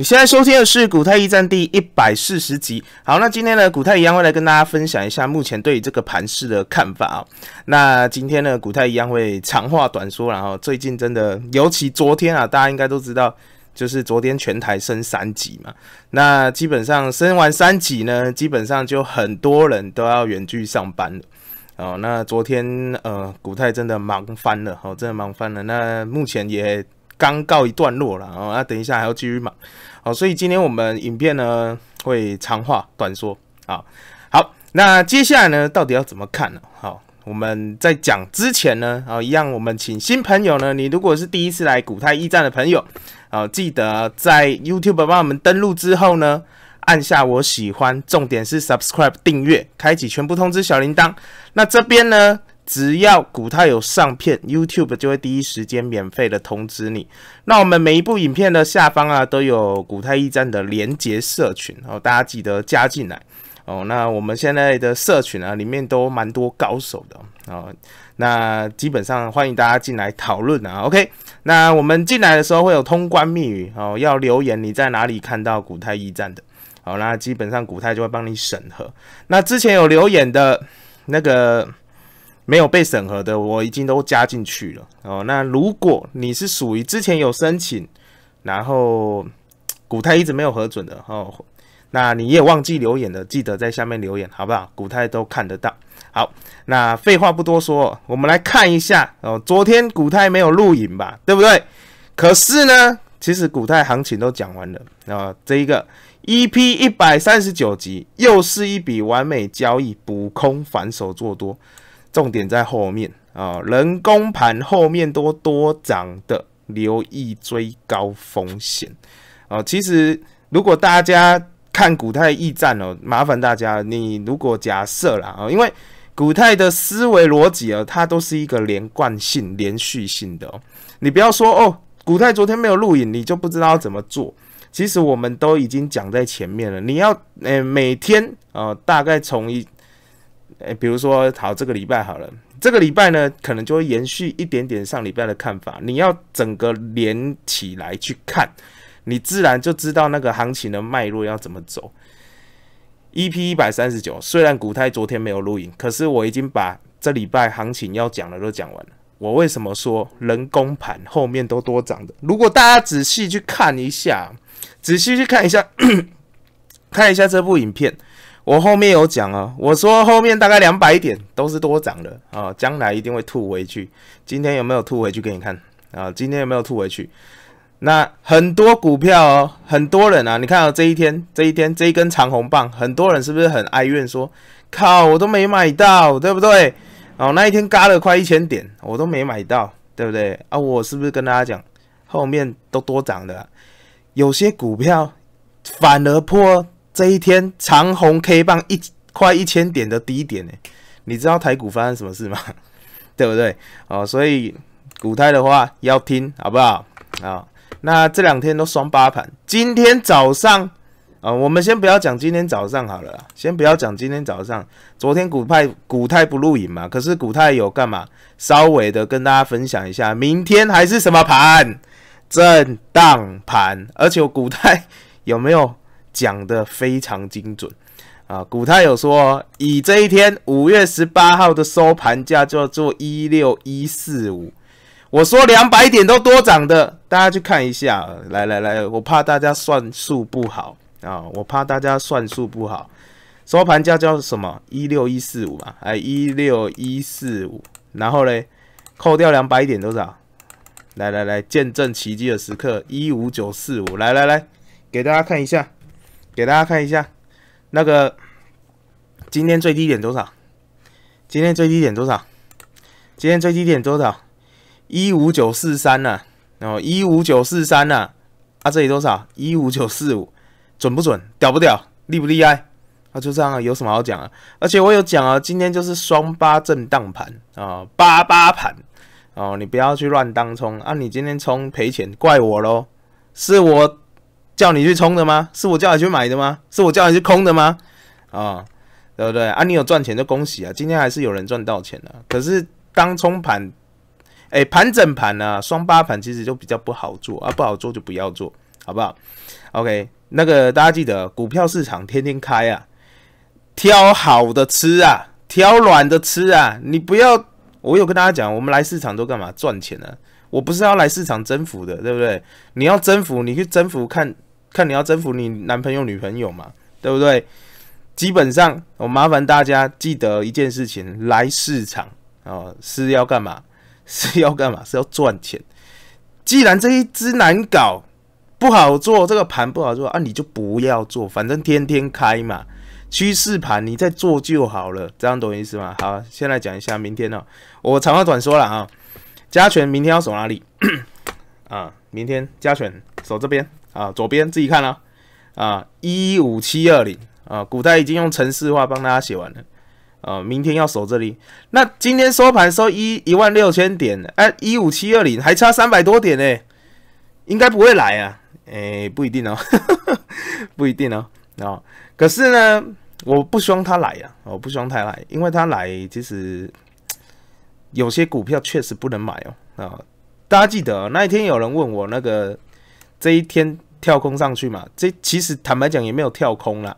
你现在收听的是股泰一战第一百四十集。好，那今天呢，股泰一样会来跟大家分享一下目前对于这个盘势的看法啊。那今天呢，股泰一样会长话短说，然后最近真的，尤其昨天啊，大家应该都知道，就是昨天全台升三级嘛。那基本上升完三级呢，基本上就很多人都要远距上班了。哦，那昨天呃，股泰真的忙翻了，哦，真的忙翻了。那目前也刚告一段落了，哦，那等一下还要继续忙。好，所以今天我们影片呢会长话短说啊。好，那接下来呢，到底要怎么看呢？好，我们在讲之前呢，啊，一样，我们请新朋友呢，你如果是第一次来古泰驿站的朋友，啊，记得在 YouTube 帮我们登录之后呢，按下我喜欢，重点是 Subscribe 订阅，开启全部通知小铃铛。那这边呢？只要古泰有上片，YouTube 就会第一时间免费的通知你。那我们每一部影片的下方啊，都有古泰驿站的连接社群哦，大家记得加进来哦。那我们现在的社群啊，里面都蛮多高手的哦。那基本上欢迎大家进来讨论啊。OK，那我们进来的时候会有通关密语哦，要留言你在哪里看到古泰驿站的，好，那基本上古泰就会帮你审核。那之前有留言的那个。没有被审核的，我已经都加进去了哦。那如果你是属于之前有申请，然后股泰一直没有核准的哦，那你也忘记留言的，记得在下面留言，好不好？股泰都看得到。好，那废话不多说，我们来看一下哦。昨天股泰没有录影吧，对不对？可是呢，其实股泰行情都讲完了啊。这一个 EP 一百三十九集，又是一笔完美交易，补空反手做多。重点在后面啊，人工盘后面多多涨的，留意追高风险啊。其实如果大家看股泰驿站哦，麻烦大家，你如果假设啦啊，因为股泰的思维逻辑啊，它都是一个连贯性、连续性的哦。你不要说哦，股泰昨天没有录影，你就不知道怎么做。其实我们都已经讲在前面了，你要诶每天啊，大概从一。诶，比如说，好，这个礼拜好了，这个礼拜呢，可能就会延续一点点上礼拜的看法。你要整个连起来去看，你自然就知道那个行情的脉络要怎么走。EP 一百三十九，虽然股泰昨天没有录影，可是我已经把这礼拜行情要讲的都讲完了。我为什么说人工盘后面都多涨的？如果大家仔细去看一下，仔细去看一下，看一下这部影片。我后面有讲啊，我说后面大概两百点都是多涨的啊，将来一定会吐回去。今天有没有吐回去给你看啊？今天有没有吐回去？那很多股票哦，很多人啊，你看到这一天，这一天这一根长红棒，很多人是不是很哀怨说，靠，我都没买到，对不对？哦，那一天嘎了快一千点，我都没买到，对不对？啊，我是不是跟大家讲，后面都多涨的，有些股票反而破。这一天长红 K 棒一快一千点的低点呢，你知道台股发生什么事吗？对不对？哦，所以股台的话要听好不好？啊，那这两天都双八盘，今天早上啊，我们先不要讲今天早上好了，先不要讲今天早上，昨天股派股泰不录影嘛，可是股泰有干嘛？稍微的跟大家分享一下，明天还是什么盘？震荡盘，而且股泰有没有？讲的非常精准啊！股泰有说，以这一天五月十八号的收盘价叫做一六一四五。我说两百点都多涨的，大家去看一下。来来来，我怕大家算数不好啊，我怕大家算数不好。收盘价叫什么？一六一四五嘛，哎，一六一四五。然后嘞，扣掉两百点多少？来来来，见证奇迹的时刻，一五九四五。来来来，给大家看一下。给大家看一下，那个今天最低点多少？今天最低点多少？今天最低点多少？一五九四三呐，哦，一五九四三呢，啊，这里多少？一五九四五，准不准？屌不屌？厉不厉害？啊，就这样啊，有什么好讲啊？而且我有讲啊，今天就是双八震荡盘啊，八八盘哦，你不要去乱当冲啊！你今天冲赔钱，怪我喽，是我。叫你去冲的吗？是我叫你去买的吗？是我叫你去空的吗？啊，对不对啊？你有赚钱就恭喜啊！今天还是有人赚到钱了。可是当冲盘，哎，盘整盘呢，双八盘其实就比较不好做啊，不好做就不要做好不好？OK，那个大家记得，股票市场天天开啊，挑好的吃啊，挑软的吃啊，你不要。我有跟大家讲，我们来市场都干嘛？赚钱呢？我不是要来市场征服的，对不对？你要征服，你去征服，看看你要征服你男朋友、女朋友嘛，对不对？基本上，我麻烦大家记得一件事情：来市场啊是要干嘛？是要干嘛？是要赚钱。既然这一只难搞，不好做，这个盘不好做啊，你就不要做，反正天天开嘛。趋势盘你再做就好了，这样懂意思吗？好，先来讲一下明天哦。我长话短说了啊。加权明天要守哪里？啊，明天加权守这边啊，左边自己看了啊，一五七二零啊，古代已经用程式化帮大家写完了啊，明天要守这里。那今天收盘收一一万六千点，哎，一五七二零还差三百多点呢，应该不会来啊，哎，不一定哦，不一定哦，啊，可是呢，我不希望他来呀，我不希望他来，因为他来其实。有些股票确实不能买哦啊！大家记得那一天有人问我那个这一天跳空上去嘛？这其实坦白讲也没有跳空啦。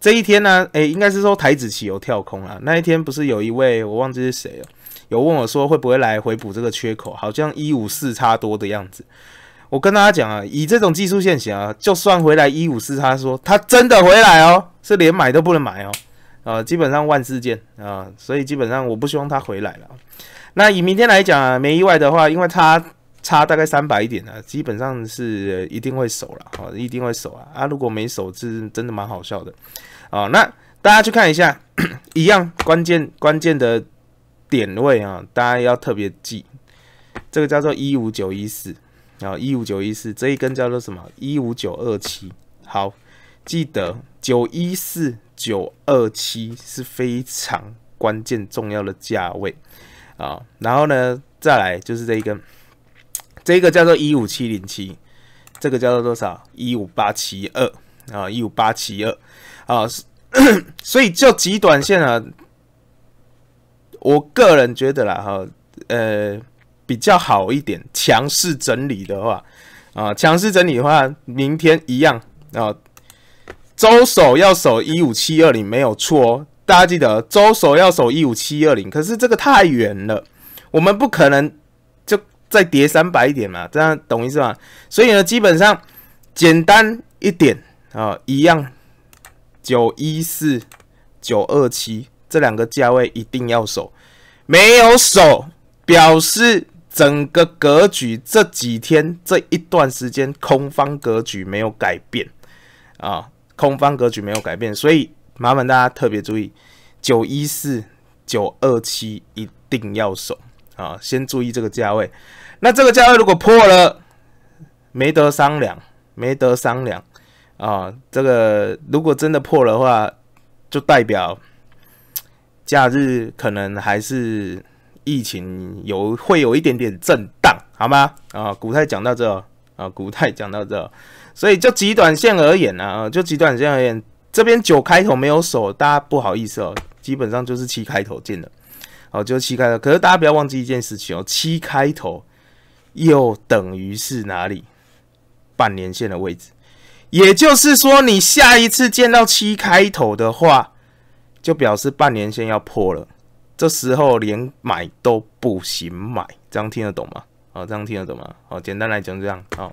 这一天呢，诶，应该是说台子期有跳空啦。那一天不是有一位我忘记是谁了，有问我说会不会来回补这个缺口？好像一五四差多的样子。我跟大家讲啊，以这种技术线型啊，就算回来一五四，他说他真的回来哦，是连买都不能买哦。啊，基本上万事件啊，所以基本上我不希望他回来了。那以明天来讲啊，没意外的话，因为他差大概三百一点呢，基本上是一定会守了，好，一定会守啊。啊，如果没守，是真的蛮好笑的。啊，那大家去看一下，一样关键关键的点位啊，大家要特别记，这个叫做一五九一四，啊，一五九一四这一根叫做什么？一五九二七，好，记得九一四九二七是非常关键重要的价位。啊，然后呢，再来就是这一根，这个叫做一五七零七，这个叫做多少？一五八七二啊，一五八七二啊，所以就极短线啊，我个人觉得啦，哈，呃，比较好一点，强势整理的话啊，强势整理的话，明天一样啊，周手要守一五七二零没有错哦。大家记得周手要守一五七二零，可是这个太远了，我们不可能再跌三百点嘛，这样懂意思吗？所以呢，基本上简单一点啊，一样九一四九二七这两个价位一定要守，没有守表示整个格局这几天这一段时间空方格局没有改变啊，空方格局没有改变，所以。麻烦大家特别注意，九一四九二七一定要守啊！先注意这个价位。那这个价位如果破了，没得商量，没得商量啊！这个如果真的破的话，就代表假日可能还是疫情有会有一点点震荡，好吗？啊，股泰讲到这啊，股泰讲到这，所以就极短线而言呢，啊，就极短线而言。这边九开头没有守，大家不好意思哦，基本上就是七开头进的，哦，就是七开头。可是大家不要忘记一件事情哦，七开头又等于是哪里？半年线的位置，也就是说，你下一次见到七开头的话，就表示半年线要破了。这时候连买都不行买，这样听得懂吗？哦，这样听得懂吗？哦，简单来讲这样。好，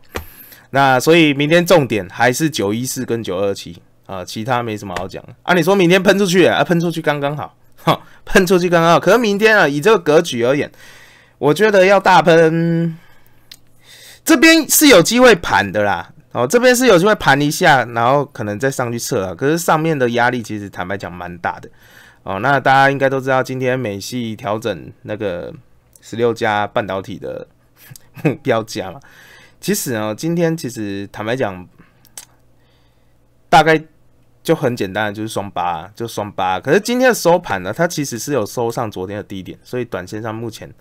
那所以明天重点还是九一四跟九二七。啊，其他没什么好讲啊。你说明天喷出去啊，喷出去刚刚好，哈，喷出去刚刚好。可是明天啊，以这个格局而言，我觉得要大喷，这边是有机会盘的啦。哦，这边是有机会盘一下，然后可能再上去测啊。可是上面的压力其实坦白讲蛮大的。哦，那大家应该都知道，今天美系调整那个十六家半导体的目标价嘛。其实呢，今天其实坦白讲，大概。就很简单，就是双八，就双八。可是今天的收盘呢，它其实是有收上昨天的低点，所以短线上目前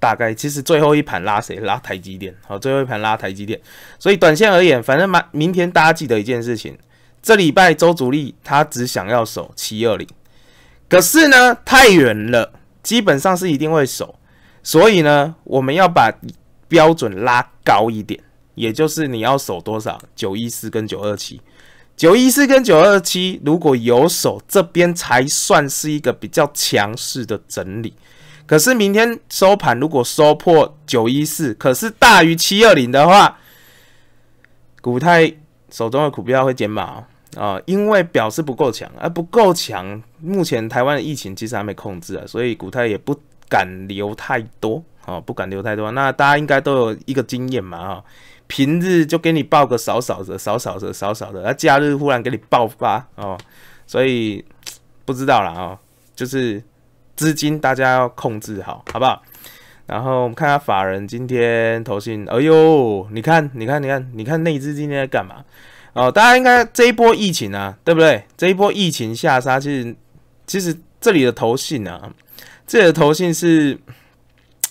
大概其实最后一盘拉谁？拉台积电。好，最后一盘拉台积电。所以短线而言，反正明明天大家记得一件事情，这礼拜周主力他只想要守七二零，可是呢太远了，基本上是一定会守。所以呢，我们要把标准拉高一点，也就是你要守多少？九一四跟九二七，九一四跟九二七如果有守，这边才算是一个比较强势的整理。可是明天收盘如果收破九一四，可是大于七二零的话，股泰手中的股票会减码啊，因为表示不够强，而不够强，目前台湾的疫情其实还没控制啊，所以股泰也不敢留太多啊，不敢留太多。那大家应该都有一个经验嘛啊，平日就给你报个少少的、少少的、少少的，而假日忽然给你爆发哦，所以不知道了啊，就是。资金大家要控制好，好不好？然后我们看下法人今天投信，哎呦，你看，你看，你看，你看内资今天在干嘛？哦，大家应该这一波疫情啊，对不对？这一波疫情下杀，其实其实这里的投信啊，这里的投信是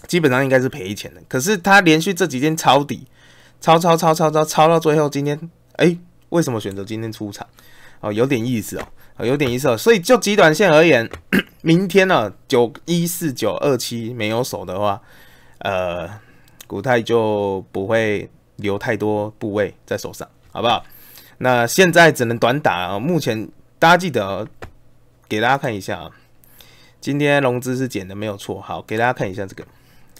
基本上应该是赔钱的。可是他连续这几天抄底，抄抄抄抄抄抄到最后，今天哎，为什么选择今天出场？哦，有点意思哦。有点意思，所以就极短线而言，明天呢九一四九二七没有手的话，呃，股泰就不会留太多部位在手上，好不好？那现在只能短打啊。目前大家记得给大家看一下啊，今天融资是减的没有错，好，给大家看一下这个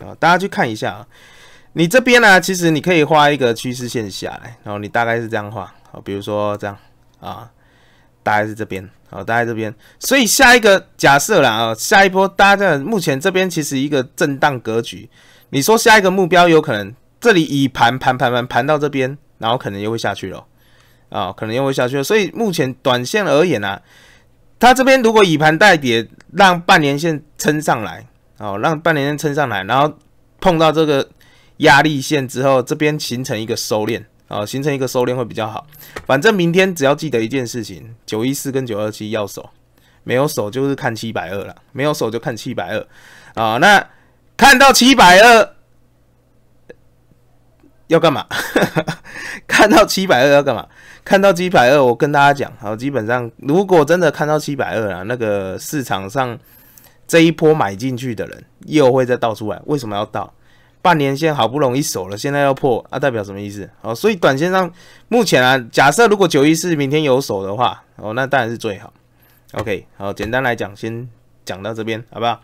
啊，大家去看一下啊。你这边呢，其实你可以画一个趋势线下来，然后你大概是这样画，好，比如说这样啊。大概是这边，好，大概这边，所以下一个假设啦，啊，下一波大家目前这边其实一个震荡格局，你说下一个目标有可能这里以盘盘盘盘盘到这边，然后可能又会下去了，啊，可能又会下去了，所以目前短线而言呢，它这边如果以盘带跌，让半年线撑上来，哦，让半年线撑上来，然后碰到这个压力线之后，这边形成一个收敛。啊，形成一个收敛会比较好。反正明天只要记得一件事情：九一四跟九二七要守，没有守就是看七百二了，没有守就看七百二。啊，那看到七百二要干嘛？看到七百二要干嘛？看到七百二，我跟大家讲，好，基本上如果真的看到七百二啊，那个市场上这一波买进去的人又会再倒出来。为什么要倒？半年线好不容易守了，现在要破啊，代表什么意思？哦，所以短线上目前啊，假设如果九一四明天有守的话，哦，那当然是最好。OK，好，简单来讲，先讲到这边，好不好？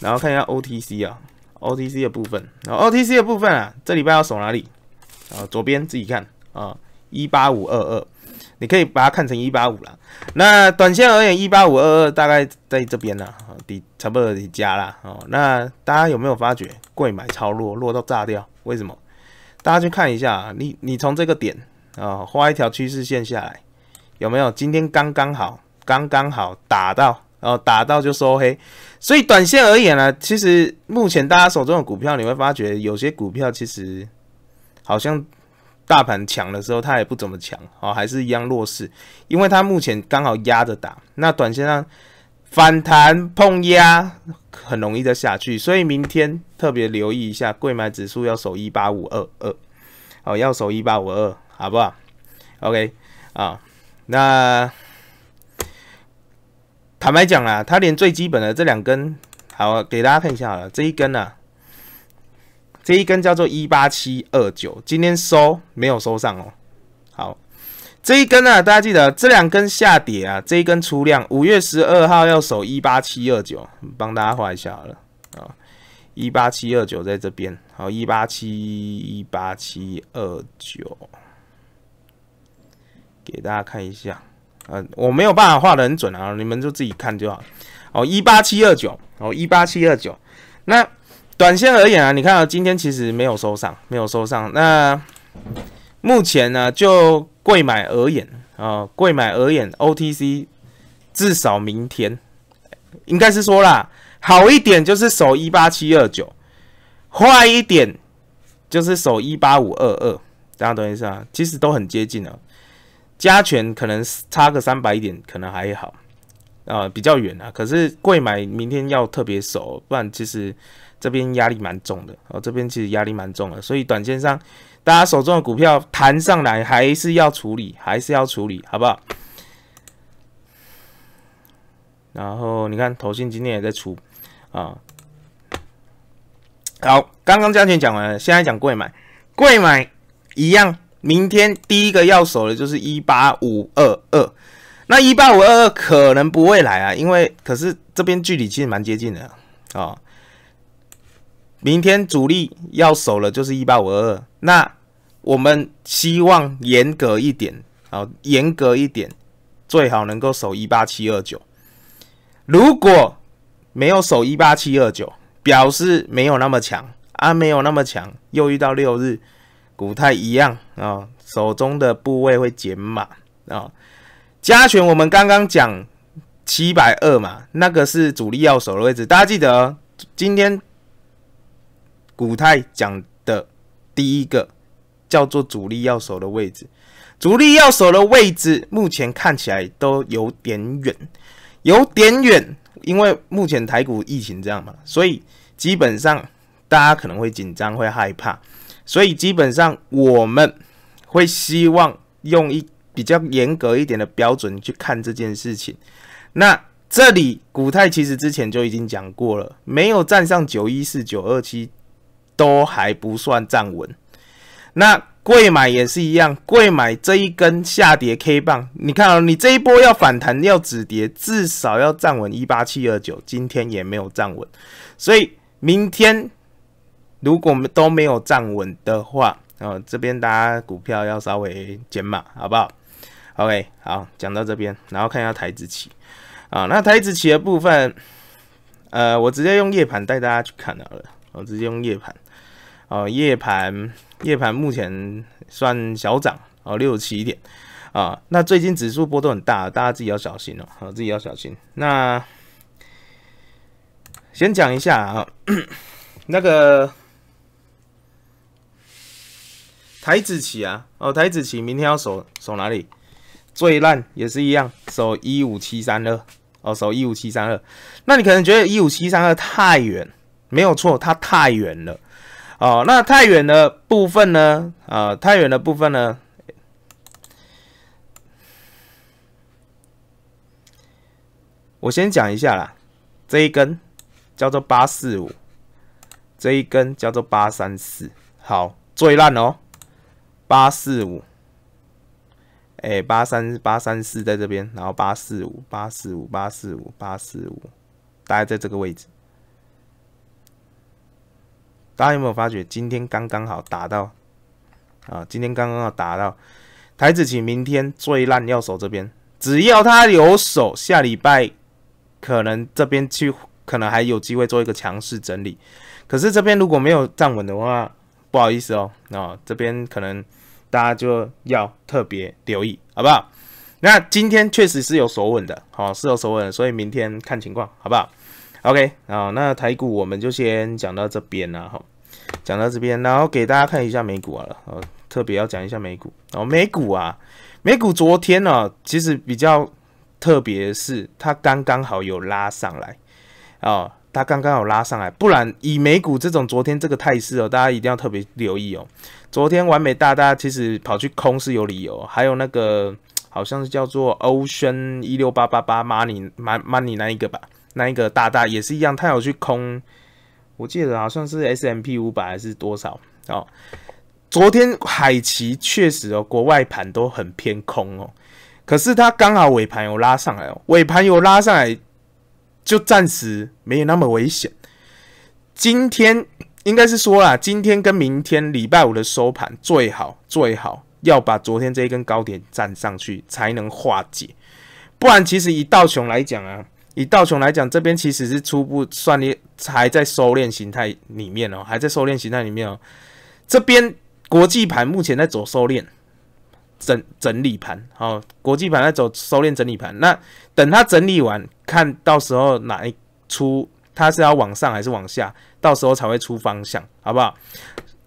然后看一下 OTC 啊，OTC 的部分，然后 OTC 的部分啊，这礼拜要守哪里？啊，左边自己看啊，一八五二二。你可以把它看成一八五了。那短线而言，一八五二二大概在这边呢，底差不多底加啦。哦，那大家有没有发觉贵买超弱，弱到炸掉？为什么？大家去看一下，你你从这个点啊画一条趋势线下来，有没有？今天刚刚好，刚刚好打到，然后打到就收黑。所以短线而言呢，其实目前大家手中的股票，你会发觉有些股票其实好像。大盘强的时候，它也不怎么强哦，还是一样弱势，因为它目前刚好压着打。那短线上反弹碰压很容易的下去，所以明天特别留意一下，贵买指数要守一八五二二，哦，要守一八五二，好不好？OK 啊，那坦白讲啦，它连最基本的这两根，好，给大家看一下好了，这一根呢。这一根叫做一八七二九，今天收没有收上哦。好，这一根呢，大家记得这两根下跌啊，这一根出量，五月十二号要守一八七二九，帮大家画一下好了啊，一八七二九在这边，好，一八七一八七二九，给大家看一下，呃，我没有办法画的很准啊，你们就自己看就好。哦，一八七二九，哦，一八七二九，那。短线而言啊，你看啊，今天其实没有收上，没有收上。那目前呢，就贵买而言啊，贵买而言，OTC 至少明天应该是说啦，好一点就是守一八七二九，坏一点就是守一八五二二，大家懂意思啊？其实都很接近了，加权可能差个三百点，可能还好啊，比较远啊。可是贵买明天要特别守，不然其实。这边压力蛮重的哦，这边其实压力蛮重的，所以短线上大家手中的股票弹上来还是要处理，还是要处理，好不好？然后你看，投信今天也在出啊。好，刚刚价钱讲完了，现在讲贵买，贵买一样，明天第一个要守的就是一八五二二。那一八五二二可能不会来啊，因为可是这边距离其实蛮接近的啊。明天主力要守了就是一八五二二，那我们希望严格一点啊，严格一点，最好能够守一八七二九。如果没有守一八七二九，表示没有那么强啊，没有那么强，又遇到六日，股太一样啊，手中的部位会减码啊。加权我们刚刚讲七百二嘛，那个是主力要守的位置，大家记得今天古泰讲的第一个叫做主力要守的位置，主力要守的位置目前看起来都有点远，有点远，因为目前台股疫情这样嘛，所以基本上大家可能会紧张会害怕，所以基本上我们会希望用一。比较严格一点的标准去看这件事情，那这里古泰其实之前就已经讲过了，没有站上九一四九二七都还不算站稳。那贵买也是一样，贵买这一根下跌 K 棒，你看啊，你这一波要反弹要止跌，至少要站稳一八七二九，今天也没有站稳，所以明天如果都没有站稳的话，哦，这边大家股票要稍微减码，好不好？OK，好，讲到这边，然后看一下台子期啊。那台子期的部分，呃，我直接用夜盘带大家去看好了。我直接用夜盘，哦，夜盘，夜盘目前算小涨哦，六十七点啊。那最近指数波动很大，大家自己要小心哦，自己要小心。那先讲一下啊，那个台子期啊，哦，台子期明天要守守哪里？最烂也是一样，守一五七三二哦，守一五七三二。那你可能觉得一五七三二太远，没有错，它太远了哦。那太远的部分呢？啊，太远的部分呢？我先讲一下啦，这一根叫做八四五，这一根叫做八三四。好，最烂哦，八四五。哎，八三八三四在这边，然后八四五八四五八四五八四五，大概在这个位置。大家有没有发觉，今天刚刚好打到啊？今天刚刚好打到台子期，明天最烂要守这边，只要他有守，下礼拜可能这边去，可能还有机会做一个强势整理。可是这边如果没有站稳的话，不好意思哦，啊，这边可能。大家就要特别留意，好不好？那今天确实是有手稳的，好是有手稳，所以明天看情况，好不好？OK，好，那台股我们就先讲到这边了，哈，讲到这边，然后给大家看一下美股啊，哦，特别要讲一下美股，哦，美股啊，美股昨天呢，其实比较特别是它刚刚好有拉上来，哦。它刚刚好拉上来，不然以美股这种昨天这个态势哦，大家一定要特别留意哦。昨天完美大大其实跑去空是有理由，还有那个好像是叫做 Ocean 一六八八八 Money Money 那一个吧，那一个大大也是一样，他有去空，我记得好像是 S M P 五百还是多少哦。昨天海奇确实哦，国外盘都很偏空哦，可是它刚好尾盘有拉上来哦，尾盘有拉上来。就暂时没有那么危险。今天应该是说啦，今天跟明天礼拜五的收盘最好最好要把昨天这一根高点站上去，才能化解。不然，其实以道琼来讲啊，以道琼来讲，这边其实是初步算力还在收敛形态里面哦，还在收敛形态里面哦。这边国际盘目前在走收敛。整整理盘，好，国际盘在走收敛整理盘，那等它整理完，看到时候哪一出，它是要往上还是往下，到时候才会出方向，好不好？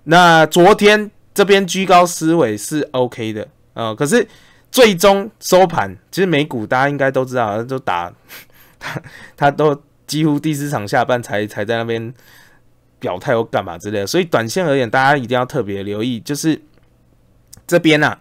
那昨天这边居高思维是 OK 的，呃，可是最终收盘，其实美股大家应该都知道，都打他 他都几乎第四场下半才才在那边表态或干嘛之类的，所以短线而言，大家一定要特别留意，就是这边啊。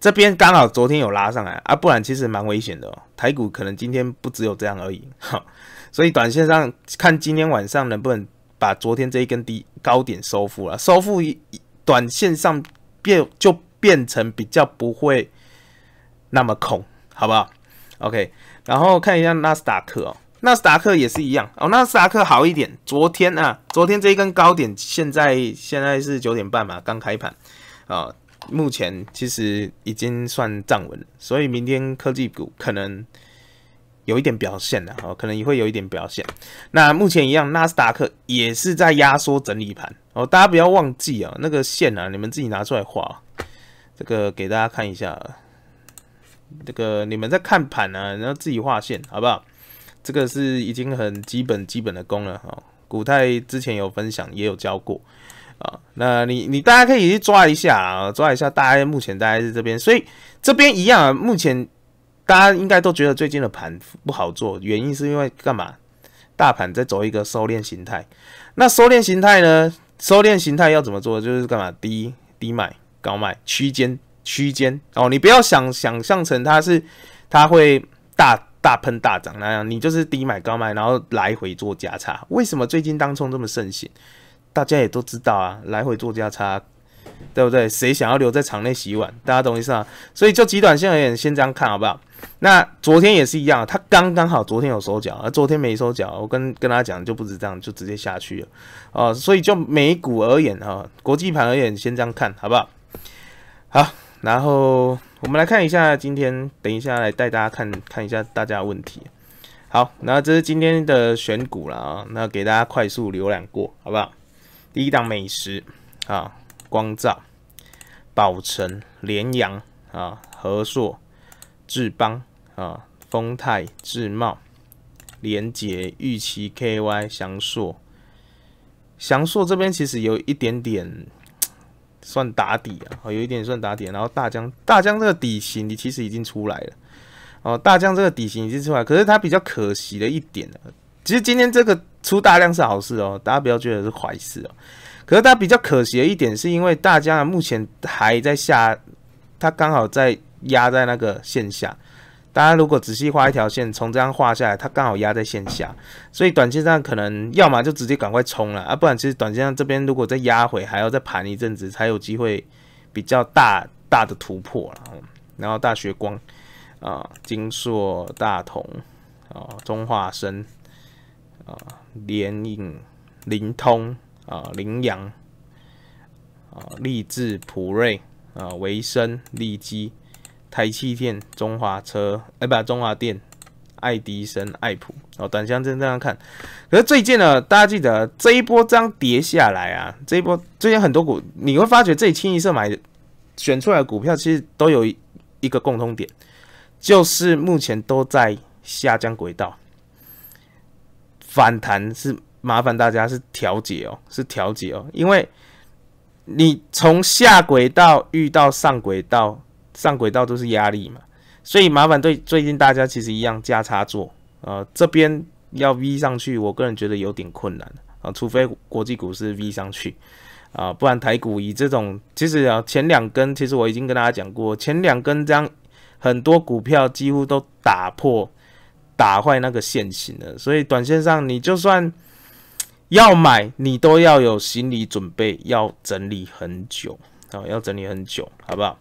这边刚好昨天有拉上来啊，不然其实蛮危险的哦。台股可能今天不只有这样而已，哈。所以短线上看今天晚上能不能把昨天这一根低高点收复了，收复一短线上变就变成比较不会那么空，好不好？OK，然后看一下纳斯达克哦，纳斯达克也是一样哦，纳斯达克好一点，昨天啊，昨天这一根高点，现在现在是九点半嘛，刚开盘啊，目前其实已经算站稳了，所以明天科技股可能。有一点表现的哦，可能也会有一点表现。那目前一样，纳斯达克也是在压缩整理盘哦。大家不要忘记啊，那个线啊，你们自己拿出来画。这个给大家看一下，这个你们在看盘啊，然后自己画线，好不好？这个是已经很基本基本的功了哈。古泰之前有分享，也有教过啊。那你你大家可以去抓一下啊，抓一下。大家目前大概是这边，所以这边一样啊，目前。大家应该都觉得最近的盘不好做，原因是因为干嘛？大盘在走一个收敛形态。那收敛形态呢？收敛形态要怎么做？就是干嘛？低低买高卖，区间区间哦。你不要想想象成它是它会大大喷大涨那样，你就是低买高卖，然后来回做价差。为什么最近当冲这么盛行？大家也都知道啊，来回做价差。对不对？谁想要留在场内洗碗？大家懂意思啊？所以就极短线而言，先这样看好不好？那昨天也是一样，它刚刚好昨天有收脚，而昨天没收脚，我跟跟大家讲就不止这样，就直接下去了哦。所以就美股而言啊，国际盘而言，先这样看好不好？好，然后我们来看一下今天，等一下来带大家看看一下大家的问题。好，那这是今天的选股了啊，那给大家快速浏览过好不好？第一档美食啊。光照、宝城、联阳啊、和硕、智邦啊、丰泰、智茂、联捷、玉期、KY、祥硕、祥硕这边其实有一点点算打底啊，有一点算打底。然后大疆、大疆这个底型你其实已经出来了哦，大疆这个底型已经出来，可是它比较可惜的一点呢，其实今天这个出大量是好事哦，大家不要觉得是坏事哦。可是它比较可惜的一点，是因为大家目前还在下，它刚好在压在那个线下。大家如果仔细画一条线，从这样画下来，它刚好压在线下，所以短期上可能要么就直接赶快冲了啊，不然其实短期上这边如果再压回，还要再盘一阵子才有机会比较大大的突破了。然后大学光啊、金硕、大同啊、中化生啊、联影、灵通。啊，羚羊啊，立志、普瑞啊，维生、利基、台气电、中华车，哎，不，中华电、爱迪生、爱普哦，短箱真这样看。可是最近呢，大家记得这一波这样跌下来啊，这一波最近很多股，你会发觉这里清一色买选出来的股票，其实都有一个共通点，就是目前都在下降轨道，反弹是。麻烦大家是调节哦，是调节哦，因为你从下轨道遇到上轨道，上轨道都是压力嘛，所以麻烦对最近大家其实一样价差做啊，这边要 V 上去，我个人觉得有点困难。啊，除非国际股市 V 上去。啊，不然台股以这种其实啊前两根，其实我已经跟大家讲过，前两根这样很多股票几乎都打破打坏那个线型了，所以短线上你就算。要买你都要有心理准备，要整理很久。啊，要整理很久，好不好？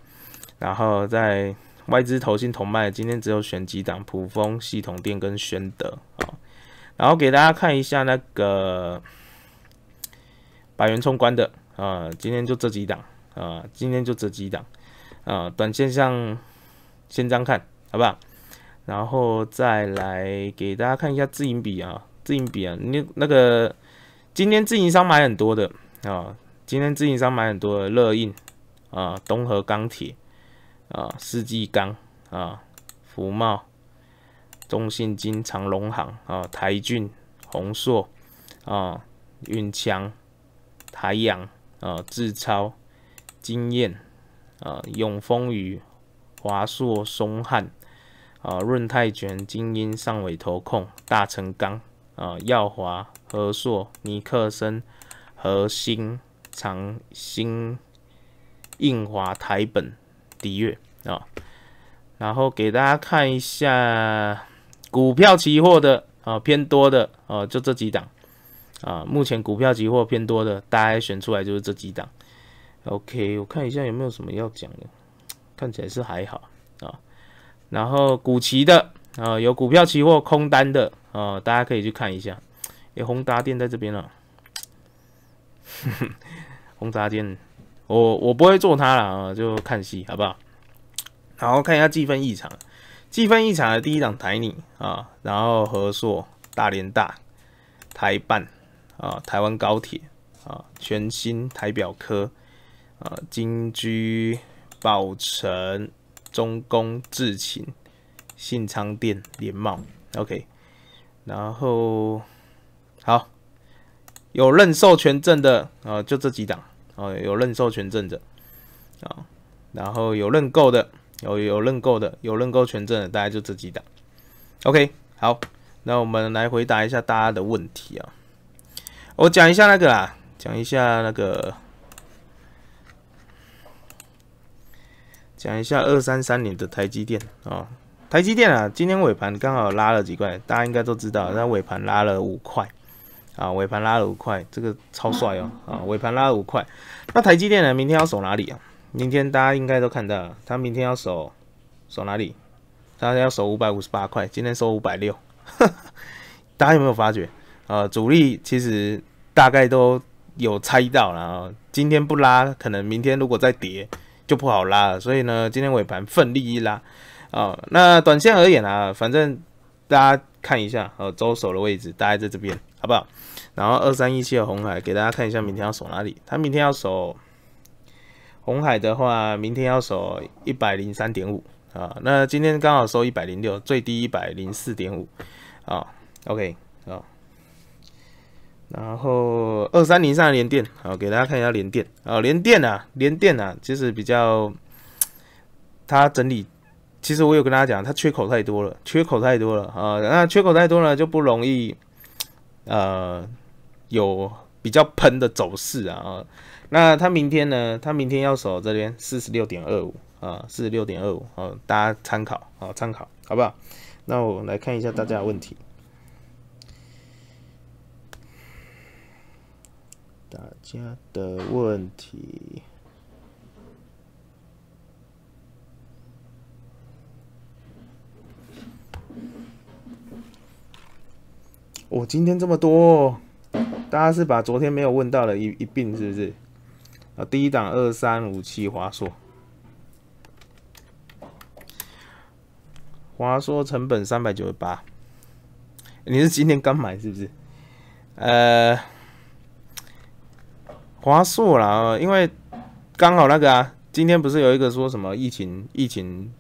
然后在外资投信同卖，今天只有选几档，普丰、系统店跟宣德啊。然后给大家看一下那个百元冲关的啊，今天就这几档啊，今天就这几档啊，短线上先这样看，好不好？然后再来给大家看一下自营比啊，自营比啊，你那个。今天自营商买很多的啊，今天自营商买很多的乐印啊，东河钢铁啊，世纪钢啊，福茂、中信金、长隆行啊，台骏、宏硕啊，运强、台阳啊，智超、金燕啊，永丰宇、华硕、松汉啊，润泰卷、精英、上尾投控、大成钢。啊，耀华、和硕、尼克森、和兴、长兴、印华、台本、一月啊，然后给大家看一下股票期货的啊，偏多的啊，就这几档啊，目前股票期货偏多的，大家选出来就是这几档 OK，我看一下有没有什么要讲的，看起来是还好啊。然后股期的啊，有股票期货空单的啊，大家可以去看一下。诶，宏达电在这边了，宏达电，我我不会做它了啊，就看戏好不好？然后看一下计分异常，计分异常的第一档台你啊，然后和硕、大连大、台办啊、台湾高铁啊、全新台表科啊、金居、宝成、中工、智勤、信昌电、联茂，OK，然后好有认授权证的啊，就这几档哦，有认授权证的啊，然后有认购的。有有认购的，有认购权证的，大概就这几档。OK，好，那我们来回答一下大家的问题啊。我讲一下那个啦，讲一下那个，讲一下二三三年的台积电啊。台积电啊，今天尾盘刚好拉了几块，大家应该都知道，那尾盘拉了五块啊，尾盘拉了五块，这个超帅哦啊，尾盘拉了五块。那台积电呢，明天要守哪里啊？明天大家应该都看到了，他明天要守守哪里？他要守五百五十八块，今天收五百六。大家有没有发觉？呃，主力其实大概都有猜到了啊，今天不拉，可能明天如果再跌就不好拉了。所以呢，今天尾盘奋力一拉啊。那短线而言啊，反正大家看一下，呃，周守的位置大概在这边，好不好？然后二三一七的红海给大家看一下，明天要守哪里？他明天要守。红海的话，明天要守一百零三点五啊，那今天刚好收一百零六，最低一百零四点五啊，OK 啊，然后二三零三连电，好，给大家看一下连电啊，连电啊，连电啊，其实比较它整理，其实我有跟大家讲，它缺口太多了，缺口太多了啊，那缺口太多了就不容易呃有比较喷的走势啊。那他明天呢？他明天要守这边四十六点二五啊，四十六点二五啊，大家参考啊，参考好不好？那我来看一下大家的问题。大家的问题，我今天这么多，大家是把昨天没有问到的一一并是不是？啊，第一档二三五七华硕，华硕成本三百九十八，你是今天刚买是不是？呃，华硕啦，因为刚好那个啊，今天不是有一个说什么疫情疫情，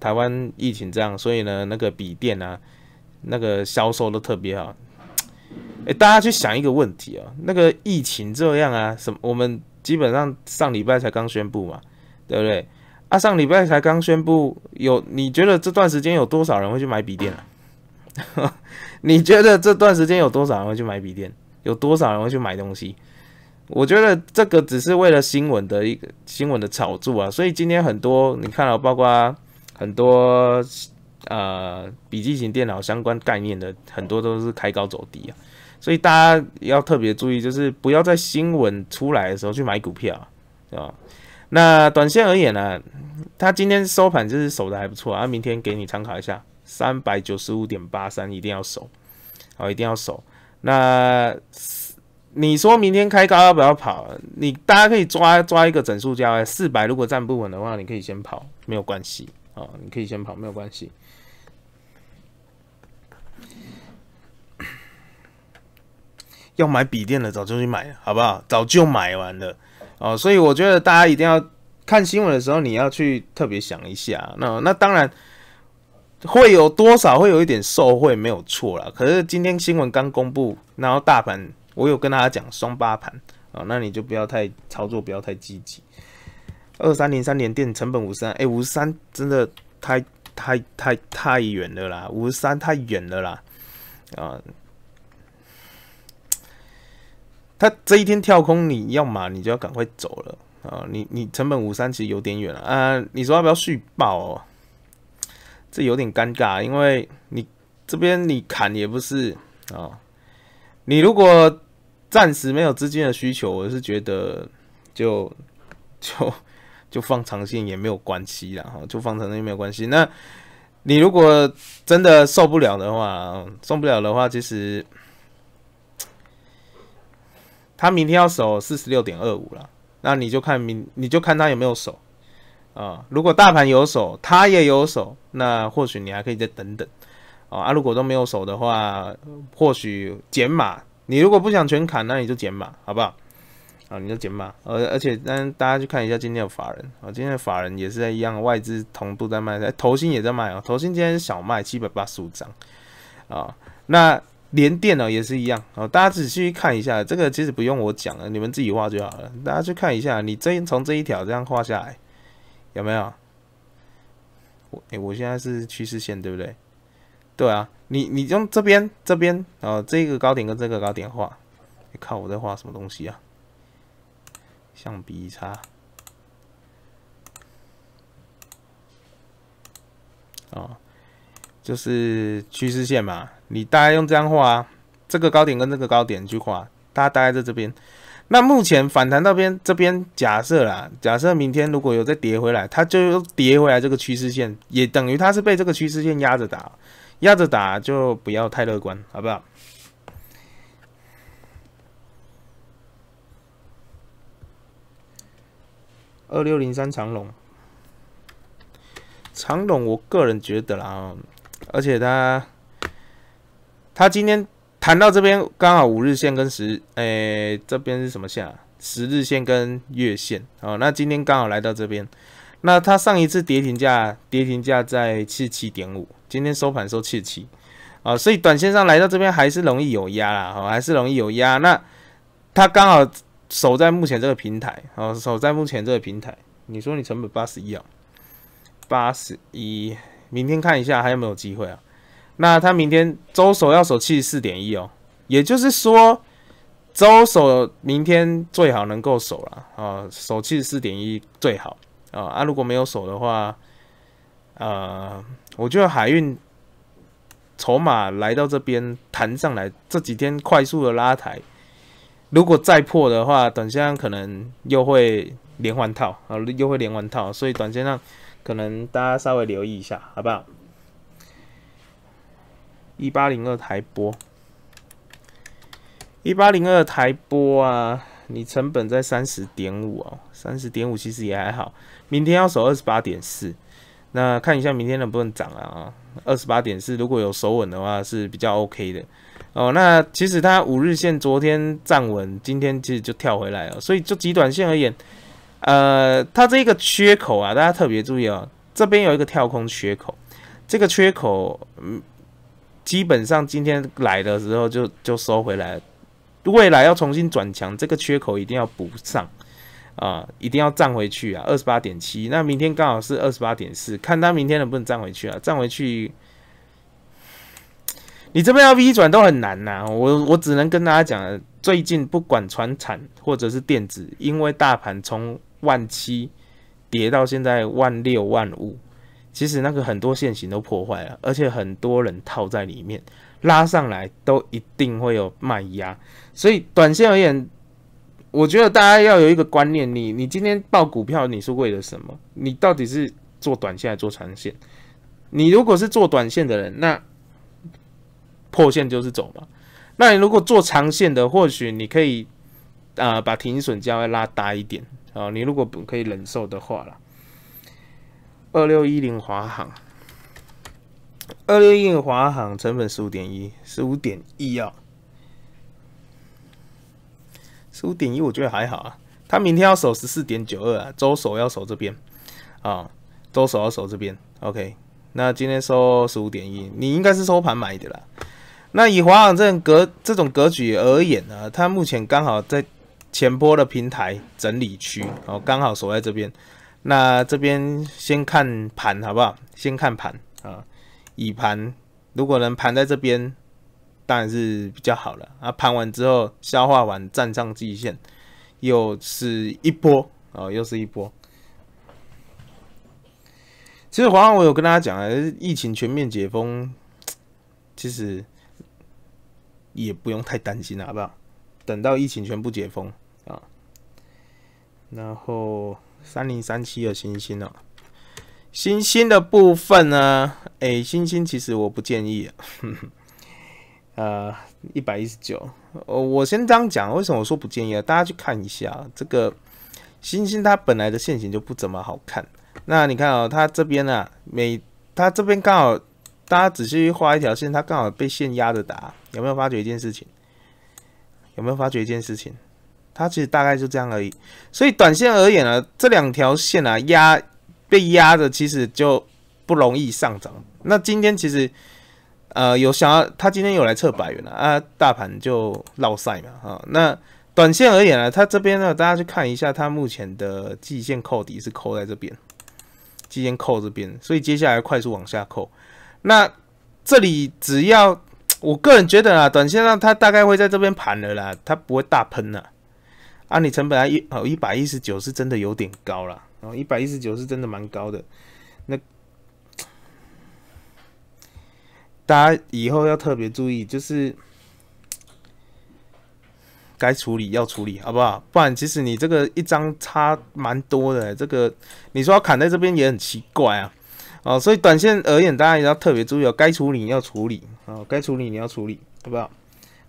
台湾疫情这样，所以呢，那个笔电啊，那个销售都特别好。哎，大家去想一个问题啊，那个疫情这样啊，什么我们。基本上上礼拜才刚宣布嘛，对不对？啊，上礼拜才刚宣布，有你觉得这段时间有多少人会去买笔电啊？你觉得这段时间有多少人会去买笔电？有多少人会去买东西？我觉得这个只是为了新闻的一个新闻的炒作啊，所以今天很多你看到，包括很多呃笔记型电脑相关概念的，很多都是开高走低啊。所以大家要特别注意，就是不要在新闻出来的时候去买股票，对吧？那短线而言呢，它今天收盘就是守的还不错啊。明天给你参考一下，三百九十五点八三一定要守，好，一定要守。那你说明天开高要不要跑？你大家可以抓抓一个整数价，位四百如果站不稳的话，你可以先跑，没有关系啊，你可以先跑，没有关系。要买笔电的早就去买，好不好？早就买完了哦，所以我觉得大家一定要看新闻的时候，你要去特别想一下。那那当然会有多少会有一点受贿，没有错啦。可是今天新闻刚公布，然后大盘我有跟大家讲双八盘啊，那你就不要太操作，不要太积极。二三零三连电成本五十三，哎，五十三真的太太太太远了啦，五十三太远了啦啊。他这一天跳空，你要嘛你就要赶快走了啊！你你成本五三其实有点远了啊！你说要不要续报？哦？这有点尴尬，因为你这边你砍也不是啊。你如果暂时没有资金的需求，我是觉得就就 就放长线也没有关系啦，哈，就放长线也没有关系。那你如果真的受不了的话，受不了的话，其实他明天要守四十六点二五了，那你就看明你就看他有没有守啊。如果大盘有守，他也有守，那或许你还可以再等等啊。如果都没有守的话，或许减码。你如果不想全砍，那你就减码，好不好？啊，你就减码。而而且，让大家去看一下今天的法人啊，今天的法人也是在一样，外资同步在卖，在投信也在卖啊。投信今天是小卖七百八十五张啊。那连电脑也是一样啊。大家仔细看一下，这个其实不用我讲了，你们自己画就好了。大家去看一下，你这从这一条这样画下来，有没有？我哎，我现在是趋势线，对不对？对啊，你你用这边这边哦，这个高点跟这个高点画，你看我在画什么东西啊？橡皮擦哦，就是趋势线嘛。你大概用这样画，这个高点跟这个高点去画，它大概在这边。那目前反弹到边这边，假设啦，假设明天如果有再跌回来，它就跌回来这个趋势线，也等于它是被这个趋势线压着打。压着打就不要太乐观，好不好？二六零三长龙，长龙，我个人觉得啦，而且它，它今天谈到这边刚好五日线跟十，诶，这边是什么线啊？十日线跟月线，哦，那今天刚好来到这边，那它上一次跌停价，跌停价在七七点五。今天收盘收七十七，啊，所以短线上来到这边还是容易有压啦，哦，还是容易有压。那它刚好守在目前这个平台，哦，守在目前这个平台。你说你成本八十一啊，八十一，明天看一下还有没有机会啊？那它明天周守要守七十四点一哦，也就是说周守明天最好能够守了啊，守七十四点一最好啊，啊，如果没有守的话。呃，我觉得海运筹码来到这边弹上来，这几天快速的拉抬，如果再破的话，短线上可能又会连环套啊，又会连环套，所以短线上可能大家稍微留意一下，好不好？一八零二台波，一八零二台波啊，你成本在三十点五哦，三十点五其实也还好，明天要守二十八点四。那看一下明天能不能涨啊？二十八点四，如果有守稳的话是比较 OK 的哦。那其实它五日线昨天站稳，今天其实就跳回来了。所以就极短线而言，呃，它这个缺口啊，大家特别注意哦，这边有一个跳空缺口，这个缺口嗯，基本上今天来的时候就就收回来，未来要重新转强，这个缺口一定要补上。啊，一定要站回去啊！二十八点七，那明天刚好是二十八点四，看他明天能不能站回去啊？站回去，你这边要 V 转都很难呐。我我只能跟大家讲，最近不管船产或者是电子，因为大盘从万七跌到现在万六万五，其实那个很多线型都破坏了，而且很多人套在里面，拉上来都一定会有卖压，所以短线而言。我觉得大家要有一个观念，你你今天报股票，你是为了什么？你到底是做短线还是做长线？你如果是做短线的人，那破线就是走嘛。那你如果做长线的，或许你可以啊把停损价位拉大一点啊。你如果不可以忍受的话了，二六一零华航，二六一零华航成本十五点一，十五点一啊。十五点一，我觉得还好啊。他明天要守十四点九二啊，周守要守这边啊，周守要守这边。OK，那今天收十五点一，你应该是收盘买的啦。那以华航这种格这种格局而言呢，它目前刚好在前波的平台整理区哦，刚好守在这边。那这边先看盘好不好？先看盘啊，以盘如果能盘在这边。当然是比较好了啊！盘完之后消化完，站上季线，又是一波哦，又是一波。其实华航我有跟大家讲啊，疫情全面解封，其实也不用太担心了，好不好？等到疫情全部解封然后三零三七的星星哦，星星的部分呢，哎，星星其实我不建议、啊，呃，一百一十九，呃，我先这样讲，为什么我说不建议啊？大家去看一下这个星星，它本来的线型就不怎么好看。那你看哦，它这边啊，每它这边刚好，大家仔细画一条线，它刚好被线压着打，有没有发觉一件事情？有没有发觉一件事情？它其实大概就这样而已。所以短线而言呢这两条线啊压被压着其实就不容易上涨。那今天其实呃有想要他今天有来测百元啊大盘就落赛嘛哈。那短线而言呢它这边呢大家去看一下它目前的季线扣底是扣在这边季线扣这边所以接下来快速往下扣。那这里只要我个人觉得啊短线上它大概会在这边盘了啦它不会大喷啦啊，你成本来一哦一百一十九是真的有点高了，然后一百一十九是真的蛮高的，那大家以后要特别注意，就是该处理要处理，好不好？不然其实你这个一张差蛮多的，这个你说要砍在这边也很奇怪啊，哦，所以短线而言大家也要特别注意哦，该处理要处理，哦，该处理你要处理，好不好？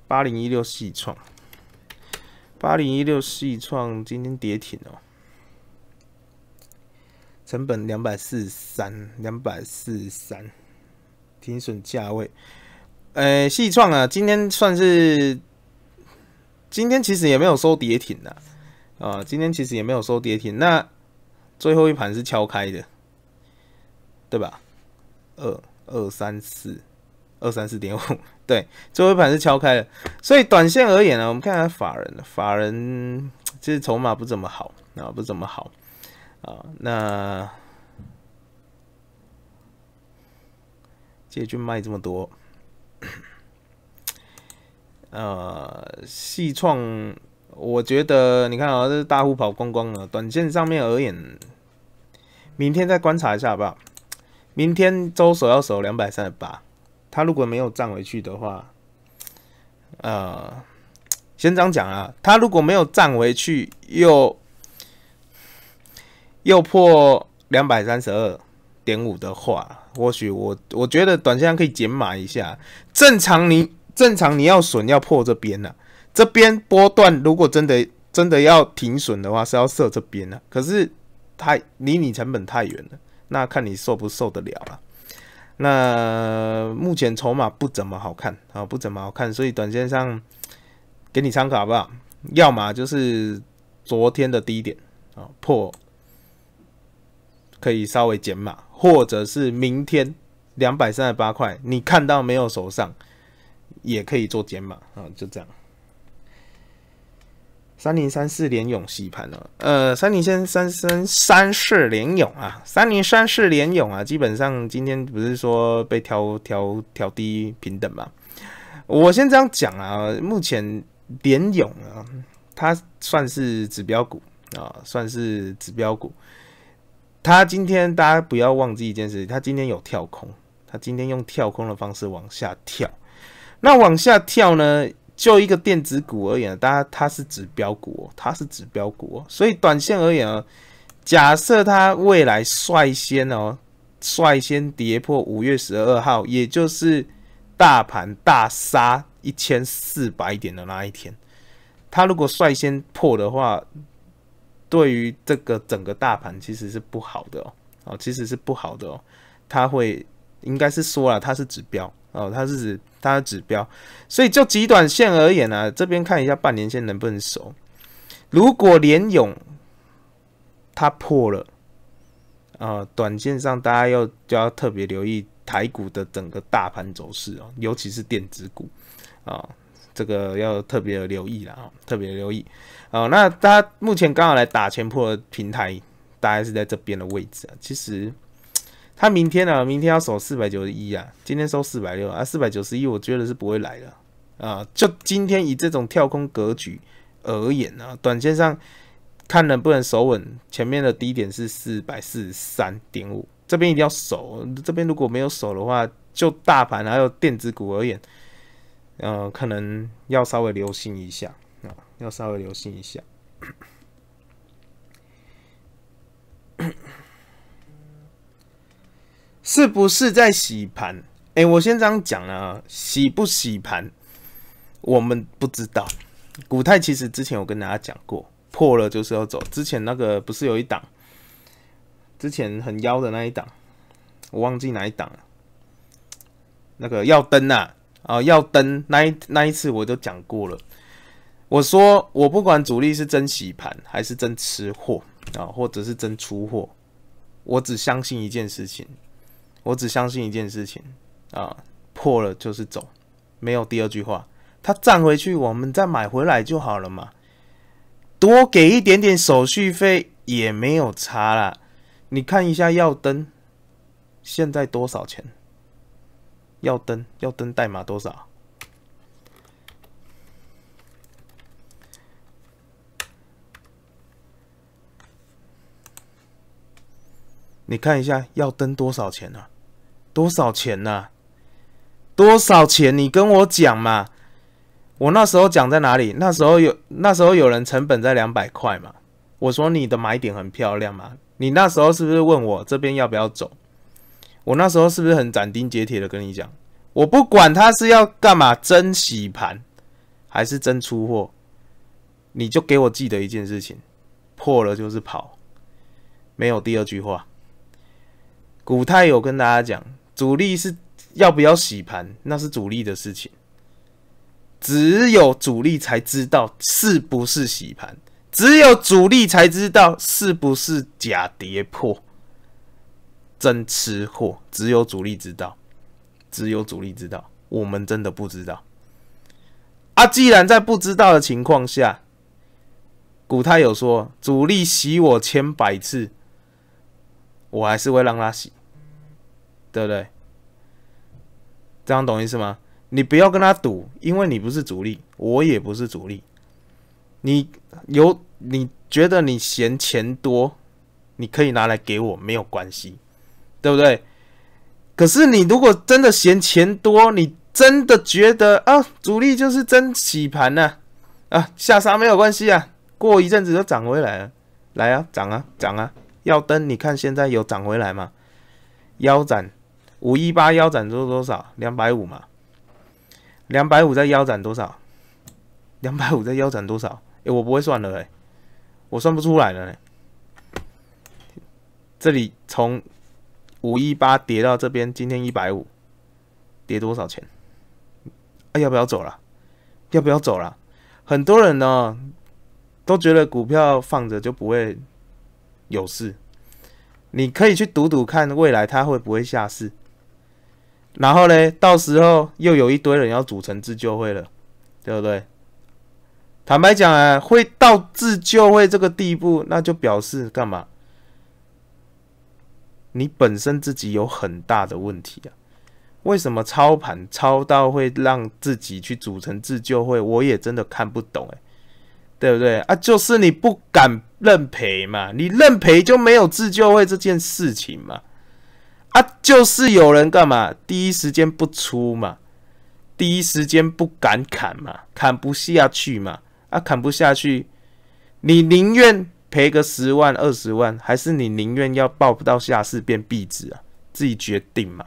八零一六细创。八零一六细创今天跌停哦，成本两百四十三，两百四十三，停损价位。呃，细创啊，今天算是，今天其实也没有收跌停的，啊，今天其实也没有收跌停。那最后一盘是敲开的，对吧？二二三四，二三四点五。对，最后一盘是敲开了。所以短线而言呢，我们看看法人，法人其实筹码不怎么好啊，不怎么好啊。那借券卖这么多，呃，细创，我觉得你看啊、哦，这是大户跑光光了。短线上面而言，明天再观察一下好不好。明天周首要守两百三十八。他如果没有站回去的话，呃，先这样讲啊。他如果没有站回去，又又破两百三十二点五的话，或许我我觉得短线可以减码一下。正常你正常你要损要破这边了，这边波段如果真的真的要停损的话，是要设这边啊。可是太离你成本太远了，那看你受不受得了了。那目前筹码不怎么好看啊，不怎么好看，所以短线上给你参考好不好？要么就是昨天的低点啊破，可以稍微减码，或者是明天两百三十八块，你看到没有手上也可以做减码啊，就这样。三零三四连勇洗盘了，呃，三零三三三三四连勇啊，三零三四连勇啊，基本上今天不是说被调调调低平等嘛？我先这样讲啊，目前连勇啊，它算是指标股啊，算是指标股。它今天大家不要忘记一件事，它今天有跳空，它今天用跳空的方式往下跳，那往下跳呢？就一个电子股而言，当然它是指标股，它是指标股，所以短线而言假设它未来率先哦，率先跌破五月十二号，也就是大盘大杀一千四百点的那一天，它如果率先破的话，对于这个整个大盘其实是不好的哦，哦，其实是不好的哦，它会应该是说了，它是指标，哦它是指它的指标。所以就极短线而言呢这边看一下半年线能不能守。如果连勇它破了啊短线上大家要就要特别留意台股的整个大盘走势啊尤其是电子股啊这个要特别留意了啊特别留意。哦那大家目前刚好来打前破的平台大概是在这边的位置啊。其实他明天啊，明天要守四百九十一啊，今天收四百六啊，四百九十一我觉得是不会来的啊。就今天以这种跳空格局而言啊，短线上看能不能守稳前面的低点是四百四十三点五，这边一定要守。这边如果没有守的话，就大盘还有电子股而言，呃，可能要稍微留心一下啊，要稍微留心一下。是不是在洗盘？哎，我先这样讲啊，洗不洗盘，我们不知道。古泰其实之前有跟大家讲过，破了就是要走。之前那个不是有一档，之前很妖的那一档，我忘记哪一档了。那个要登啊，啊要登那一那一次我都讲过了。我说我不管主力是真洗盘还是真吃货啊，或者是真出货，我只相信一件事情，我只相信一件事情啊，破了就是走，没有第二句话。它站回去，我们再买回来就好了嘛，多给一点点手续费也没有差啦。你看一下要登现在多少钱？要登要登代码多少？你看一下要登多少钱呢？多少钱呢？多少钱？你跟我讲嘛！我那时候讲在哪里？那时候有那时候有人成本在两百块嘛？我说你的买点很漂亮嘛？你那时候是不是问我这边要不要走？我那时候是不是很斩钉截铁的跟你讲？我不管他是要干嘛，真洗盘还是真出货，你就给我记得一件事情：破了就是跑，没有第二句话。古泰有跟大家讲，主力是要不要洗盘，那是主力的事情。只有主力才知道是不是洗盘，只有主力才知道是不是假跌破，真吃货。只有主力知道，只有主力知道，我们真的不知道。啊，既然在不知道的情况下，古泰有说主力洗我千百次。我还是会让他洗，对不对？这样懂意思吗？你不要跟他赌，因为你不是主力，我也不是主力。你有你觉得你嫌钱多，你可以拿来给我，没有关系，对不对？可是你如果真的嫌钱多，你真的觉得啊，主力就是真洗盘呢？啊，下杀没有关系啊，过一阵子就涨回来了，来啊，涨啊，涨啊。要登，你看现在有涨回来吗？腰斩五一八腰斩多多少？两百五嘛。两百五再腰斩多少？两百五再腰斩多少？哎，我不会算了哎，我算不出来了嘞。这里从五一八跌到这边，今天一百五，跌多少钱？啊，要不要走了？要不要走了？很多人呢都觉得股票放着就不会。有事，你可以去赌赌看未来它会不会下市。然后呢，到时候又有一堆人要组成自救会了，对不对？坦白讲啊，会到自救会这个地步，那就表示干嘛？你本身自己有很大的问题啊！为什么操盘操到会让自己去组成自救会？我也真的看不懂哎。对不对啊？就是你不敢认赔嘛，你认赔就没有自救会这件事情嘛。啊，就是有人干嘛？第一时间不出嘛，第一时间不敢砍嘛，砍不下去嘛。啊，砍不下去，你宁愿赔个十万二十万，还是你宁愿要报不到下市变壁纸啊？自己决定嘛，